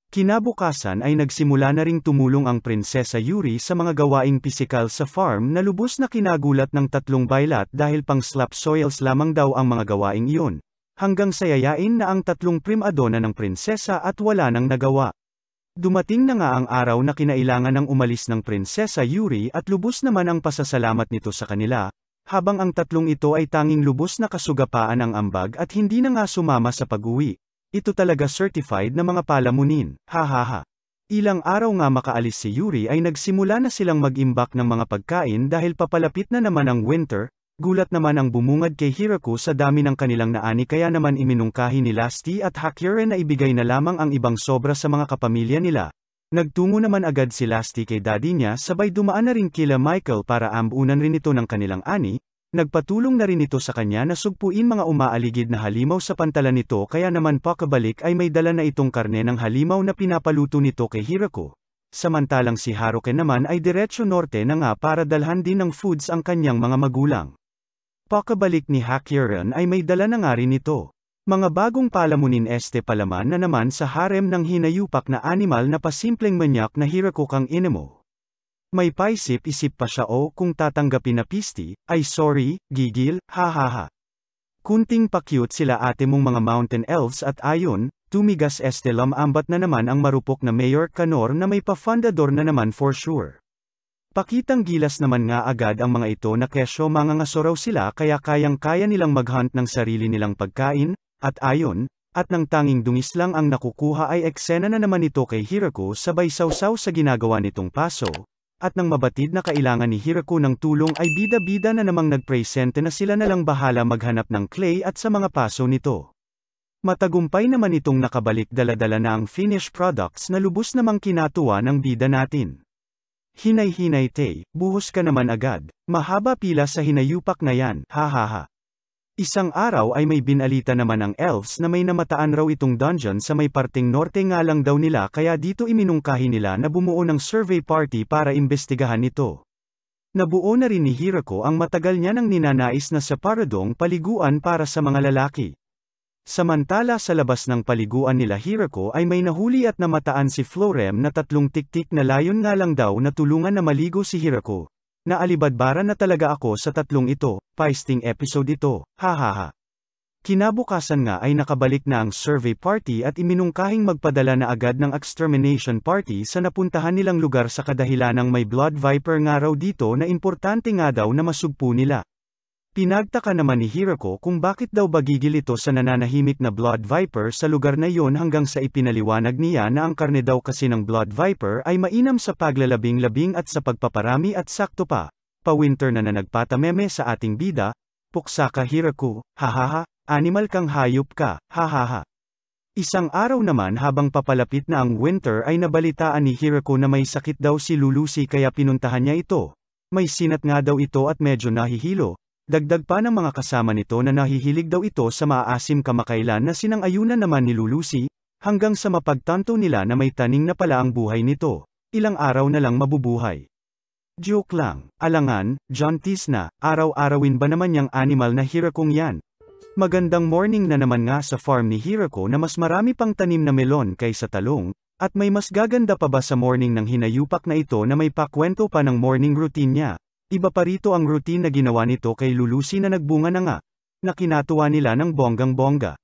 Kinabukasan ay nagsimula na ring tumulong ang Prinsesa Yuri sa mga gawaing pisikal sa farm na lubos na kinagulat ng tatlong baylat dahil pang slap soils lamang daw ang mga gawaing iyon. Hanggang sayayain na ang tatlong primadona ng prinsesa at wala nang nagawa. Dumating na nga ang araw na kinailangan ng umalis ng Prinsesa Yuri at lubos naman ang pasasalamat nito sa kanila, habang ang tatlong ito ay tanging lubos na kasugapaan ang ambag at hindi na nga sumama sa pag-uwi. Ito talaga certified na mga palamunin, hahaha. Ilang araw nga makaalis si Yuri ay nagsimula na silang mag-imbak ng mga pagkain dahil papalapit na naman ang winter, gulat naman ang bumungad kay Hirako sa dami ng kanilang naani kaya naman iminungkahi ni Lasty at Hakyure na ibigay na lamang ang ibang sobra sa mga kapamilya nila. Nagtungo naman agad si Lasty kay daddy niya sabay dumaan na rin kila Michael para ambunan rin ito ng kanilang ani, Nagpatulong na rin ito sa kanya na sugpuin mga umaaligid na halimaw sa pantalan nito kaya naman pakabalik ay may dala na itong karne ng halimaw na pinapaluto nito kay Hirako. Samantalang si Haruken naman ay diretsyo norte na nga para dalhan din ng foods ang kanyang mga magulang. Pakabalik ni Hakyuran ay may dala na nga rin ito. Mga bagong palamunin este palaman na naman sa harem ng hinayupak na animal na pasimpleng manyak na Hirako kang inemo. May paisip-isip pa siya o kung tatanggapin na pisti, ay sorry, gigil, hahaha. Kunting pa-cute sila ate mong mga mountain elves at ayon, tumigas estelam ambat na naman ang marupok na Mayor Canor na may pa-fundador na naman for sure. Pakitang gilas naman nga agad ang mga ito na kesyo mga ngasoraw sila kaya kayang-kaya nilang maghunt ng sarili nilang pagkain, at ayon, at nang tanging dungis lang ang nakukuha ay eksena na naman ito kay Hirako sabay sausaw sa ginagawa nitong paso, at nang mabatid na kailangan ni Hirako ng tulong ay bida-bida na namang nagpresente na sila na lang bahala maghanap ng clay at sa mga paso nito. Matagumpay naman itong nakabalik daladala na ang finished products na lubos namang kinatuwa ng bida natin. Hinay-hinay te, buhos ka naman agad, mahaba pila sa hinayupak na yan, hahaha. Isang araw ay may binalita naman ang elves na may namataan raw itong dungeon sa may parting norte nga lang daw nila kaya dito iminungkahi nila na bumuo ng survey party para imbestigahan ito. Nabuo na rin ni Hirako ang matagal niya nang ninanais na sa paradong paliguan para sa mga lalaki. Samantala sa labas ng paliguan nila Hirako ay may nahuli at namataan si Florem na tatlong tiktik na layon nga lang daw na tulungan na maligo si Hirako. Naalibadbara na talaga ako sa tatlong ito, feisting episode ito, hahaha. Kinabukasan nga ay nakabalik na ang survey party at iminungkahing magpadala na agad ng extermination party sa napuntahan nilang lugar sa kadahilanang may blood viper nga raw dito na importante nga daw na masugpo nila. Pinagtaka naman ni Hirako kung bakit daw bagigil ito sa nananahimik na Blood Viper sa lugar na yon hanggang sa ipinaliwanag niya na ang karne daw kasi ng Blood Viper ay mainam sa paglalabing-labing at sa pagpaparami at sakto pa. Pa-winter na na nagpatameme sa ating bida, puksa ka Hirako, hahaha, animal kang hayop ka, hahaha. Isang araw naman habang papalapit na ang winter ay nabalitaan ni Hirako na may sakit daw si Lulusi kaya pinuntahan niya ito. May sinat nga daw ito at medyo nahihilo, Dagdag pa ng mga kasama nito na nahihilig daw ito sa maaasim kamakailan na sinang-ayunan naman ni Lulusi, hanggang sa mapagtanto nila na may taning na pala ang buhay nito. Ilang araw na lang mabubuhay. Joke lang, alangan, John Tis na, araw-arawin ba naman yung animal na Hirakong yan? Magandang morning na naman nga sa farm ni Hirako na mas marami pang tanim na melon kaysa talong, at may mas gaganda pa ba sa morning ng hinayupak na ito na may pakwento pa ng morning routine niya. Iba pa rito ang routine na ginawa nito kay Lulusi na nagbunga na nga, na kinatuwa nila ng bonggang-bongga.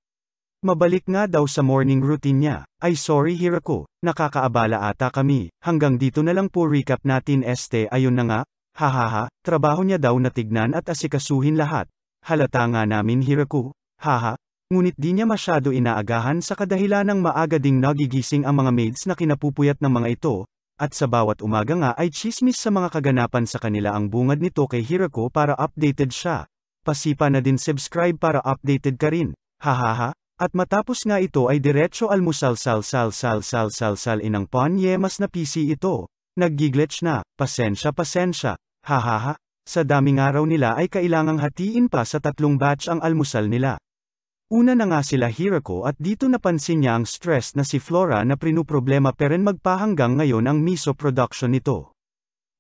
Mabalik nga daw sa morning routine niya. Ay sorry Hirako, nakakaabala ata kami. Hanggang dito na lang po recap natin este ayun na nga. Hahaha, trabaho niya daw na tignan at asikasuhin lahat. Halata nga namin Hirako. Haha. Ngunit di niya masyado inaagahan sa kadahilan ng maaga ding nagigising ang mga maids na kinapupuyat ng mga ito, at sa bawat umaga nga ay chismis sa mga kaganapan sa kanila ang bungad nito kay Hirako para updated siya. Pasipa na din subscribe para updated ka rin. Hahaha. At matapos nga ito ay diretso almusal sal sal sal sal sal sal inang pon yemas na PC ito. Naggiglitch na, pasensya pasensya, hahaha. Sa daming araw nila ay kailangang hatiin pa sa tatlong batch ang almusal nila. Una na nga sila Hirako at dito napansin niya ang stress na si Flora na prinuproblema peren magpahanggang ngayon ang miso production nito.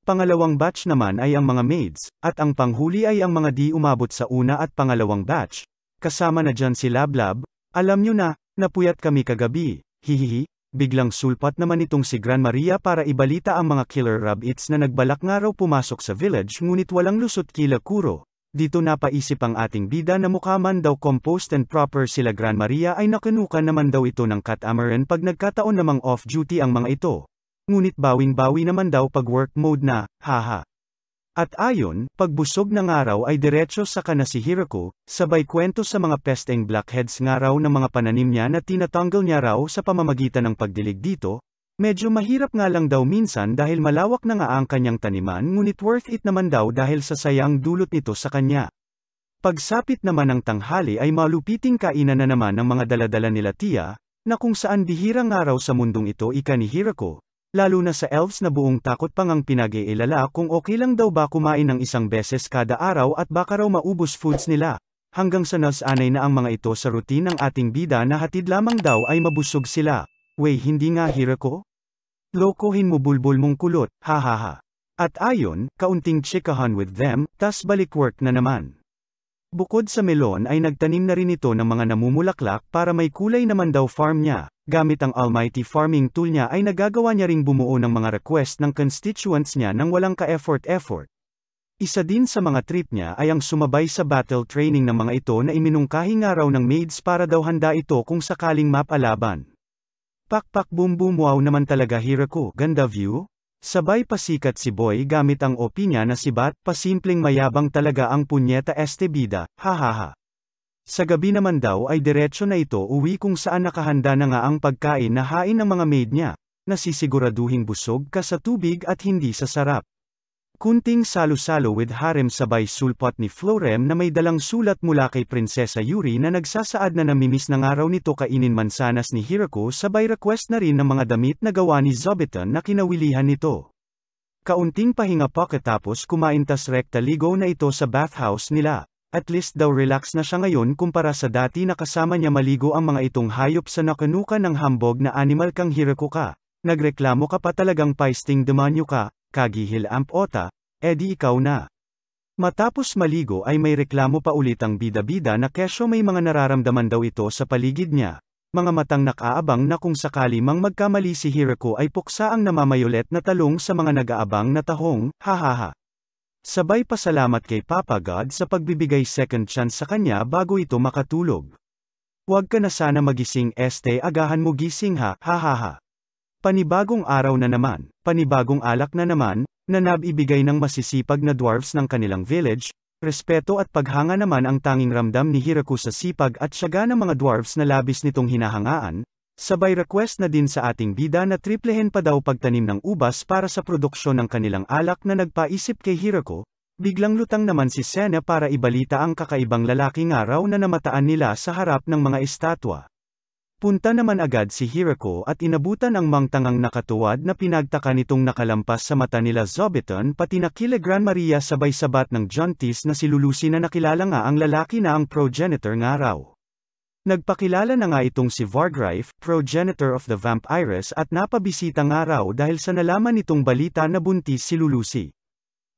Pangalawang batch naman ay ang mga maids, at ang panghuli ay ang mga di umabot sa una at pangalawang batch. Kasama na dyan si Lablab, alam nyo na, napuyat kami kagabi, hihihi, biglang sulpat naman itong si Gran Maria para ibalita ang mga killer rabbits na nagbalak nga raw pumasok sa village ngunit walang lusot kila kuro. Dito napaisip ang ating bida na mukha man daw composed and proper sila Gran Maria ay nakanukan naman daw ito ng catamaran pag nagkataon namang off-duty ang mga ito. Ngunit bawing-bawi naman daw pag work mode na, haha. At ayon, pagbusog ng araw ay diretso sa kana si Hirako, sabay kwento sa mga pesteng blackheads nga raw ng mga pananim niya na tinatanggal niya raw sa pamamagitan ng pagdilig dito, medyo mahirap nga lang daw minsan dahil malawak na nga ang kanyang taniman ngunit worth it naman daw dahil sa sayang dulot nito sa kanya. Pagsapit naman ng tanghali ay malupiting kainan na naman ng mga daladala nila Tia, na kung saan bihirang araw sa mundong ito ika ni Hirako, Lalo na sa elves na buong takot pang ang pinag-iilala kung okay lang daw ba kumain ng isang beses kada araw at baka raw maubos foods nila. Hanggang sa nasanay na ang mga ito sa routine ng ating bida na hatid lamang daw ay mabusog sila. Wey hindi nga hira ko? Lokohin mo bulbul mong kulot, hahaha. At ayon, kaunting chikahan with them, tas balik work na naman. Bukod sa melon ay nagtanim na rin ito ng mga namumulaklak para may kulay naman daw farm niya. Gamit ang Almighty Farming tool niya ay nagagawa niya ring bumuo ng mga request ng constituents niya nang walang ka-effort-effort. Isa din sa mga trip niya ay ang sumabay sa battle training ng mga ito na iminungkahi nga raw ng maids para daw handa ito kung sakaling mapalaban. Pakpak boom boom wow naman talaga Hirako, ganda view? Sabay pasikat si Boy gamit ang opinya na si Bat, pasimpleng mayabang talaga ang punyeta estebida, hahaha. Sa gabi naman daw ay diretsyo na ito uwi kung saan nakahanda na nga ang pagkain na hain ng mga maid niya, nasisiguraduhing busog ka sa tubig at hindi sa sarap. Kunting salo-salo with harem sabay sulpot ni Florem na may dalang sulat mula kay Prinsesa Yuri na nagsasaad na namimiss ng araw nito kainin mansanas ni Hirako sabay request na rin ng mga damit na gawa ni Zobiton na kinawilihan nito. Kaunting pahinga pa katapos kumain tas rekta na ito sa bathhouse nila. At least daw relax na siya ngayon kumpara sa dati na kasama niya maligo ang mga itong hayop sa nakanuka ng hambog na animal kang hirako ka. Nagreklamo ka pa talagang paisting demonyo ka, kagihil amp ota, edi ikaw na. Matapos maligo ay may reklamo pa ulit ang bida-bida na kesyo may mga nararamdaman daw ito sa paligid niya. Mga matang nakaabang na kung sakali mang magkamali si Hirako ay puksa ang namamayolet na talong sa mga nag-aabang na tahong, hahaha. Sabay pasalamat kay Papa God sa pagbibigay second chance sa kanya bago ito makatulog. Huwag ka na sana magising este agahan mo gising ha, hahaha. Panibagong araw na naman, panibagong alak na naman, na nabibigay ng masisipag na dwarfs ng kanilang village, respeto at paghanga naman ang tanging ramdam ni Hiraku sa sipag at syaga ng mga dwarfs na labis nitong hinahangaan, Sabay request na din sa ating bida na triplehin pa daw pagtanim ng ubas para sa produksyon ng kanilang alak na nagpaisip kay Hirako, biglang lutang naman si Sena para ibalita ang kakaibang lalaking araw na namataan nila sa harap ng mga estatwa. Punta naman agad si Hirako at inabutan ang mangtangang nakatuwad na pinagtaka nitong nakalampas sa mata nila Zobiton pati na kila Maria sabay sabat ng Juntis na si Lulusi na nakilala nga ang lalaki na ang progenitor nga raw. Nagpakilala na nga itong si Vargrife, progenitor of the vampires at napabisita nga raw dahil sa nalaman nitong balita na buntis si Lulusi.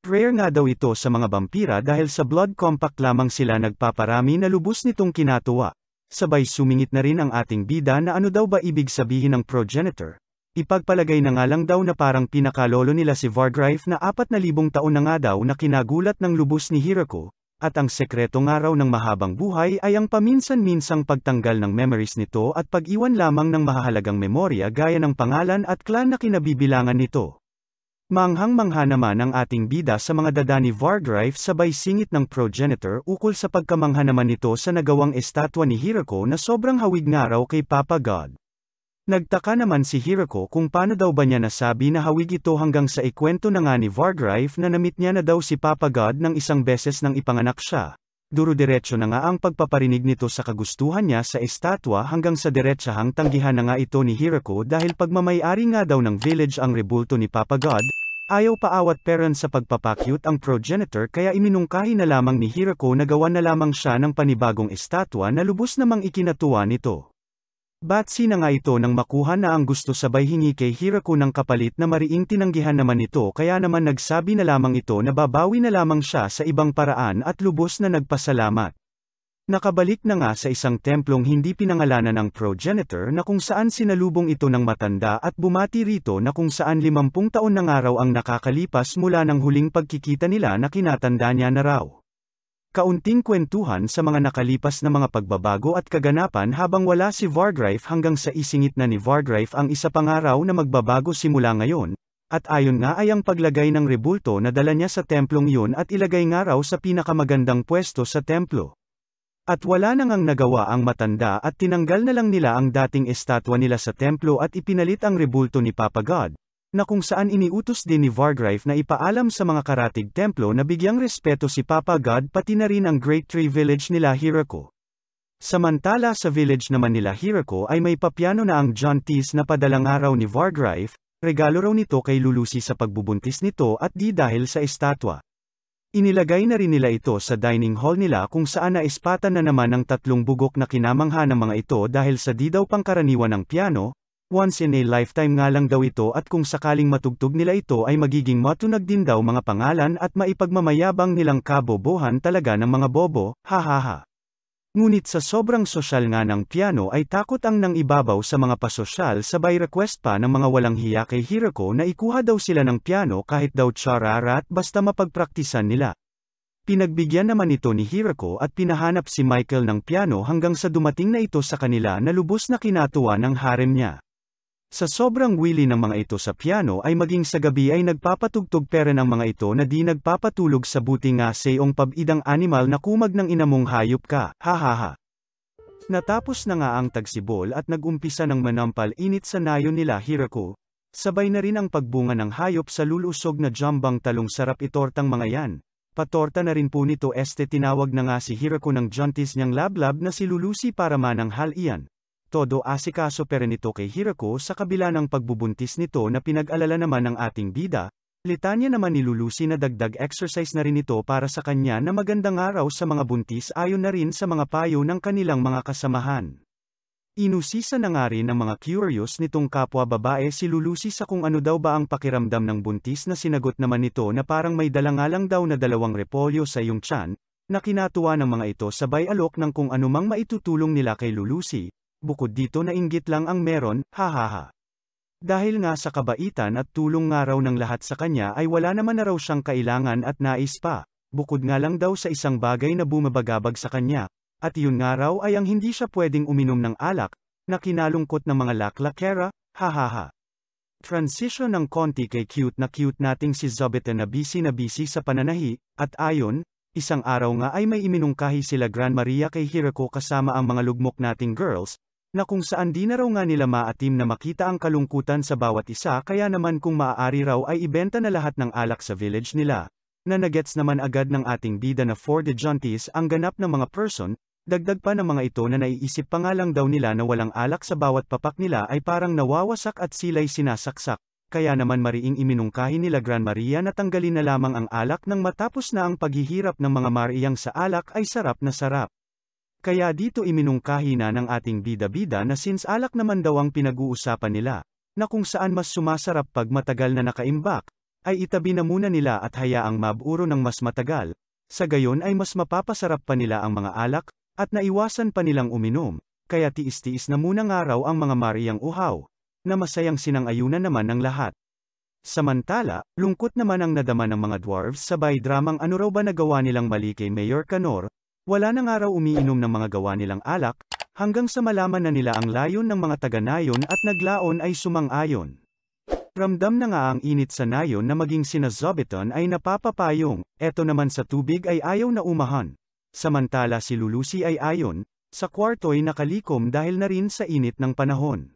Rare nga daw ito sa mga vampira dahil sa blood compact lamang sila nagpaparami na lubos nitong kinatuwa. Sabay sumingit na rin ang ating bida na ano daw ba ibig sabihin ng progenitor. Ipagpalagay na nga lang daw na parang pinakalolo nila si Vargrife na apat na libong taon na nga daw na kinagulat ng lubos ni Hiroko, at ang sekreto nga raw ng mahabang buhay ay ang paminsan-minsang pagtanggal ng memories nito at pag-iwan lamang ng mahahalagang memorya gaya ng pangalan at clan na kinabibilangan nito. Manghang-mangha naman ang ating bida sa mga dada ni Vargrife sabay singit ng progenitor ukol sa pagkamangha naman nito sa nagawang estatwa ni Hiroko na sobrang hawig nga raw kay Papa God. Nagtaka naman si Hiroko kung paano daw ba niya nasabi na hawig ito hanggang sa ikwento na nga ni Vargrife na namit niya na daw si Papa God ng isang beses nang ipanganak siya. Duro-diretso na nga ang pagpaparinig nito sa kagustuhan niya sa estatwa hanggang sa diretsahang tanggihan na nga ito ni Hiroko dahil pagmamayari nga daw ng village ang rebulto ni Papa God, ayaw paawat parent sa pagpapakyut ang progenitor kaya iminungkahi na lamang ni Hiroko na gawa na lamang siya ng panibagong estatwa na lubos namang ikinatuwa nito. Batsi na nga ito nang makuha na ang gusto sabay hingi kay Hirako ng kapalit na mariing tinanggihan naman ito kaya naman nagsabi na lamang ito na babawi na lamang siya sa ibang paraan at lubos na nagpasalamat. Nakabalik na nga sa isang templong hindi pinangalanan ang progenitor na kung saan sinalubong ito ng matanda at bumati rito na kung saan limampung taon ng araw ang nakakalipas mula ng huling pagkikita nila na kinatanda niya na raw. Kaunting kwentuhan sa mga nakalipas na mga pagbabago at kaganapan habang wala si Vargrife hanggang sa isingit na ni Vargrife ang isa pang araw na magbabago simula ngayon, at ayon nga ay ang paglagay ng rebulto na dala niya sa templong iyon at ilagay nga raw sa pinakamagandang pwesto sa templo. At wala nang ang nagawa ang matanda at tinanggal na lang nila ang dating estatwa nila sa templo at ipinalit ang rebulto ni Papa God, na kung saan iniutos din ni Vargrife na ipaalam sa mga karatig templo na bigyang respeto si Papa God pati na rin ang Great Tree Village nila Hirako. Samantala sa village naman nila Hirako ay may papiano na ang John Tees na padalang araw ni Vargrife, regalo raw nito kay Lulusi sa pagbubuntis nito at di dahil sa estatwa. Inilagay na rin nila ito sa dining hall nila kung saan naispatan na naman ang tatlong bugok na kinamangha ng mga ito dahil sa di daw pangkaraniwan ng piano, Once in a lifetime nga lang daw ito at kung sakaling matugtog nila ito ay magiging matunag din daw mga pangalan at maipagmamayabang nilang kabobohan talaga ng mga bobo, hahaha. Ngunit sa sobrang sosyal nga ng piano ay takot ang nang ibabaw sa mga pasosyal sabay request pa ng mga walang hiya kay Hiroko na ikuha daw sila ng piano kahit daw tsararat basta mapagpraktisan nila. Pinagbigyan naman ito ni Hiroko at pinahanap si Michael ng piano hanggang sa dumating na ito sa kanila na lubos na kinatuwa ng harem niya. Sa sobrang willy ng mga ito sa piano ay maging sa gabi ay nagpapatugtog pera ng mga ito na di nagpapatulog sa buti nga sayong pabidang animal na kumag ng inamong hayop ka, hahaha. Natapos na nga ang tagsibol at nagumpisa ng manampal init sa nayo nila Hirako, sabay na rin ang pagbunga ng hayop sa lulusog na jambang talong sarap itortang mga yan. Patorta na rin po nito este tinawag na nga si Hirako ng juntis niyang lablab na si Lulusi para manang hal iyan todo asikaso pero nito kay Hirako sa kabila ng pagbubuntis nito na pinag-alala naman ng ating bida, litanya naman ni Lulusi na dagdag exercise na rin ito para sa kanya na magandang araw sa mga buntis ayon na rin sa mga payo ng kanilang mga kasamahan. Inusisa na nga rin ng mga curious nitong kapwa babae si Lulusi sa kung ano daw ba ang pakiramdam ng buntis na sinagot naman nito na parang may dalangalang daw na dalawang repolyo sa iyong tiyan, na kinatuwa ng mga ito sabay alok ng kung anumang maitutulong nila kay Lulusi, bukod dito na inggit lang ang meron, hahaha. Dahil nga sa kabaitan at tulong nga raw ng lahat sa kanya ay wala naman na raw siyang kailangan at nais pa, bukod nga lang daw sa isang bagay na bumabagabag sa kanya, at yun nga raw ay ang hindi siya pwedeng uminom ng alak, na kinalungkot ng mga laklakera, hahaha. Transition ng konti kay cute na cute nating si Zobete na busy na busy sa pananahi, at ayon, isang araw nga ay may iminungkahi sila Grand Maria kay Hirako kasama ang mga lugmok nating girls, na kung saan di na raw nga nila maatim na makita ang kalungkutan sa bawat isa kaya naman kung maaari raw ay ibenta na lahat ng alak sa village nila, na nagets naman agad ng ating bida na for the junties ang ganap ng mga person, dagdag pa ng mga ito na naiisip pa nga lang daw nila na walang alak sa bawat papak nila ay parang nawawasak at sila'y sinasaksak, kaya naman mariing iminungkahi nila Gran Maria na tanggalin na lamang ang alak nang matapos na ang paghihirap ng mga Mariang sa alak ay sarap na sarap. Kaya dito iminungkahi na ng ating bida-bida na since alak naman daw ang pinag-uusapan nila, na kung saan mas sumasarap pag matagal na nakaimbak, ay itabi na muna nila at hayaang maburo ng mas matagal, sa gayon ay mas mapapasarap pa nila ang mga alak, at naiwasan pa nilang uminom, kaya tiis-tiis na munang araw ang mga Mariang uhaw, na masayang sinang-ayunan naman ng lahat. Samantala, lungkot naman ang nadama ng mga dwarves sabay dramang ano raw ba nagawa nilang mali kay Mayor Canor, wala na nga raw umiinom ng mga gawa nilang alak, hanggang sa malaman na nila ang layon ng mga taga-nayon at naglaon ay sumang-ayon. Ramdam na nga ang init sa nayon na maging sina Zobiton ay napapapayong, eto naman sa tubig ay ayaw na umahan. Samantala si Lulusi ay ayon, sa kwarto'y nakalikom dahil na rin sa init ng panahon.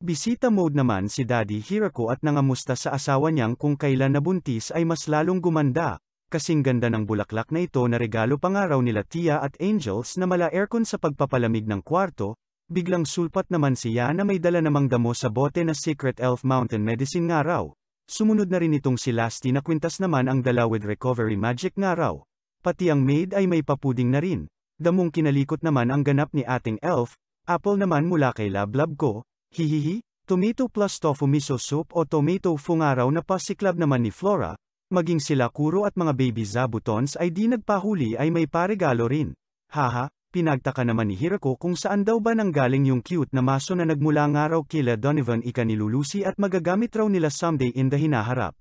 Bisita mode naman si Daddy Hirako at nangamusta sa asawa niyang kung kailan nabuntis ay mas lalong gumanda, kasing ganda ng bulaklak na ito na regalo pangaraw nila Tia at Angels na mala aircon sa pagpapalamig ng kwarto, Biglang sulpat naman siya na may dala namang damo sa bote na Secret Elf Mountain Medicine nga raw. Sumunod na rin itong si Lasty na kwintas naman ang dala with Recovery Magic nga raw. Pati ang maid ay may papuding na rin. Damong kinalikot naman ang ganap ni ating elf, apple naman mula kay Lablab ko, hihihi, tomato plus tofu miso soup o tomato fungaraw na pasiklab naman ni Flora, maging sila kuro at mga baby zabutons ay di nagpahuli ay may paregalo rin. Haha, Pinagtaka naman ni Hirako kung saan daw ba nanggaling yung cute na maso na nagmula nga raw kila Donovan ika ni Lulusi at magagamit raw nila someday in the hinaharap.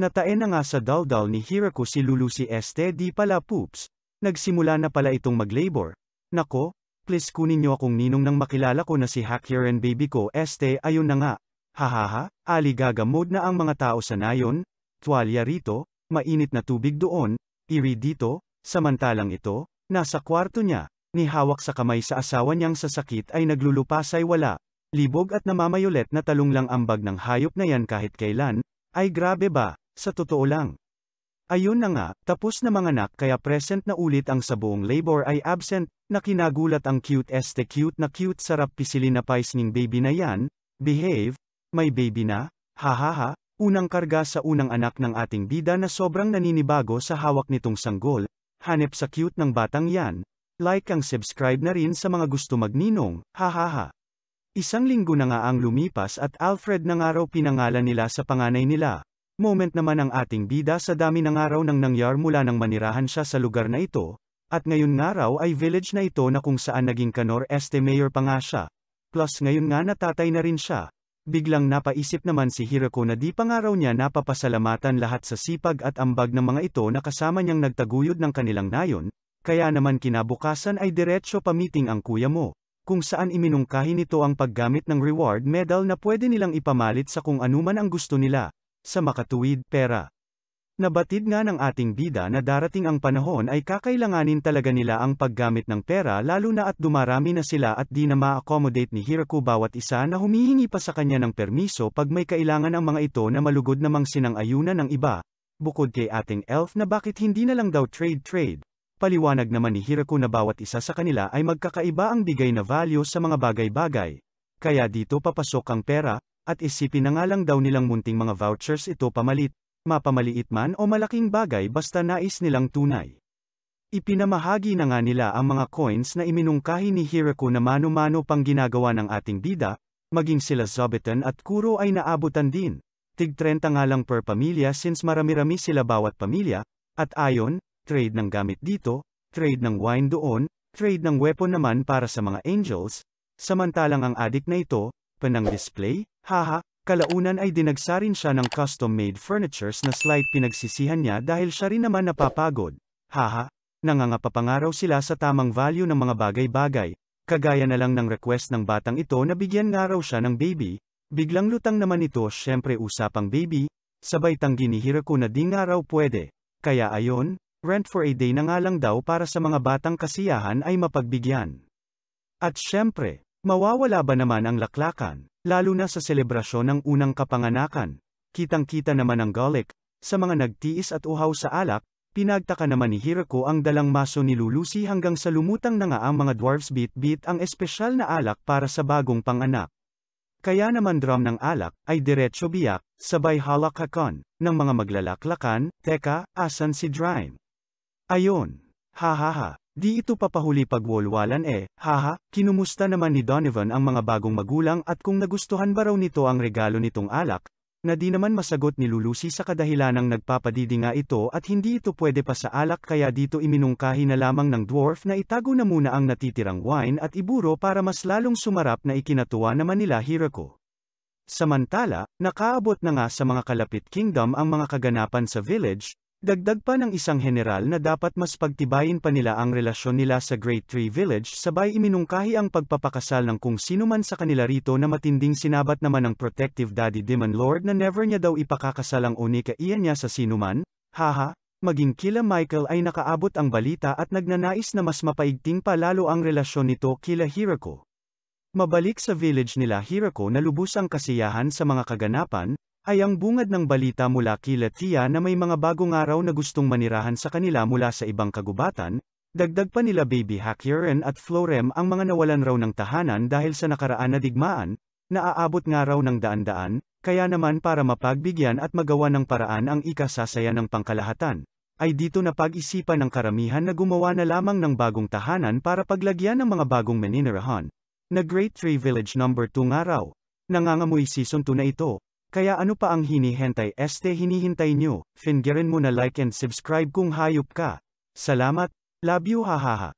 Natae na nga sa daldal ni Hirako si Lulusi este di pala poops. Nagsimula na pala itong mag-labor. Nako, please kunin niyo akong ninong nang makilala ko na si Hacker and baby ko este ayun na nga. Hahaha, aligaga mode na ang mga tao sa nayon, tuwalya rito, mainit na tubig doon, iri dito, samantalang ito, Nasa kwarto niya, ni hawak sa kamay sa asawa niyang sa sakit ay naglulupasay wala. Libog at namamayolet na talong lang ambag ng hayop na yan kahit kailan, ay grabe ba, sa totoo lang. Ayun na nga, tapos na mga nak kaya present na ulit ang sa buong labor ay absent, na kinagulat ang cute este cute na cute sarap pisilin na paisning baby na yan, behave, may baby na, hahaha, unang karga sa unang anak ng ating bida na sobrang naninibago sa hawak nitong sanggol, hanep sa cute ng batang yan, like ang subscribe na rin sa mga gusto magninong, hahaha. Isang linggo na nga ang lumipas at Alfred na nga raw pinangalan nila sa panganay nila. Moment naman ang ating bida sa dami ng araw nang nangyar mula nang manirahan siya sa lugar na ito, at ngayon nga raw ay village na ito na kung saan naging Canor Este Mayor pa nga siya. Plus ngayon nga natatay na rin siya, Biglang napaisip naman si Hirako na di pa nga raw niya napapasalamatan lahat sa sipag at ambag ng mga ito na kasama niyang nagtaguyod ng kanilang nayon, kaya naman kinabukasan ay diretsyo pa-meeting ang kuya mo, kung saan iminungkahi nito ang paggamit ng reward medal na pwede nilang ipamalit sa kung anuman ang gusto nila, sa makatuwid pera. Nabatid nga ng ating bida na darating ang panahon ay kakailanganin talaga nila ang paggamit ng pera lalo na at dumarami na sila at di na ma-accommodate ni Hirako bawat isa na humihingi pa sa kanya ng permiso pag may kailangan ang mga ito na malugod namang sinang-ayunan ng iba. Bukod kay ating elf na bakit hindi na lang daw trade-trade. Paliwanag naman ni Hirako na bawat isa sa kanila ay magkakaiba ang bigay na value sa mga bagay-bagay. Kaya dito papasok ang pera, at isipin na nga lang daw nilang munting mga vouchers ito pamalit, mapamaliit man o malaking bagay basta nais nilang tunay. Ipinamahagi na nga nila ang mga coins na iminungkahi ni Hirako na mano-mano pang ginagawa ng ating bida, maging sila Zobitan at Kuro ay naabutan din. Tig 30 nga lang per pamilya since marami-rami sila bawat pamilya, at ayon, trade ng gamit dito, trade ng wine doon, trade ng weapon naman para sa mga angels, samantalang ang adik na ito, panang display, haha, Kalaunan ay dinagsarin siya ng custom-made furnitures na slight pinagsisihan niya dahil siya rin naman napapagod. Haha, nangangapapangaraw sila sa tamang value ng mga bagay-bagay, kagaya na lang ng request ng batang ito na bigyan nga raw siya ng baby, biglang lutang naman ito syempre usapang baby, sabay tanggi ni Hirako na di nga raw pwede, kaya ayon, rent for a day na nga lang daw para sa mga batang kasiyahan ay mapagbigyan. At syempre, mawawala ba naman ang laklakan? Lalo na sa selebrasyon ng unang kapanganakan. Kitang-kita naman ang galik, sa mga nagtiis at uhaw sa alak, pinagtaka naman ni Hirako ang dalang maso ni Lulusi hanggang sa lumutang na nga ang mga dwarfs bit-bit ang espesyal na alak para sa bagong panganak. Kaya naman drum ng alak, ay diretsyo biyak, sabay halakakon, ng mga maglalaklakan, teka, asan si Drime? Ayon. Ha ha ha. Di ito papahuli pagwolwalan eh, haha, kinumusta naman ni Donovan ang mga bagong magulang at kung nagustuhan ba raw nito ang regalo nitong alak, na di naman masagot ni Lulusi sa kadahilanang nagpapadidi nga ito at hindi ito pwede pa sa alak kaya dito iminungkahi na lamang ng dwarf na itago na muna ang natitirang wine at iburo para mas lalong sumarap na ikinatuwa naman nila Hirako. Samantala, nakaabot na nga sa mga kalapit kingdom ang mga kaganapan sa village, Dagdag pa ng isang general na dapat mas pagtibayin pa nila ang relasyon nila sa Great Tree Village sabay iminungkahi ang pagpapakasal ng kung sino man sa kanila rito na matinding sinabat naman ng protective daddy Demon Lord na never niya daw ipakakasal ang unika iyan niya sa sinuman, haha, maging kila Michael ay nakaabot ang balita at nagnanais na mas mapaigting pa lalo ang relasyon nito kila Hirako. Mabalik sa village nila Hirako na lubos ang kasiyahan sa mga kaganapan, ay ang bungad ng balita mula kila Tia na may mga bagong araw na gustong manirahan sa kanila mula sa ibang kagubatan, dagdag pa nila Baby Hakiren at Florem ang mga nawalan raw ng tahanan dahil sa nakaraan na digmaan, na aabot nga raw ng daan-daan, kaya naman para mapagbigyan at magawa ng paraan ang ikasasaya ng pangkalahatan, ay dito na pag-isipan ng karamihan na gumawa na lamang ng bagong tahanan para paglagyan ng mga bagong meninirahan. Na Great Tree Village No. 2 nga raw. Nangangamoy season 2 na ito, kaya ano pa ang hinihintay este hinihintay nyo, fingerin mo na like and subscribe kung hayop ka. Salamat, love you hahaha.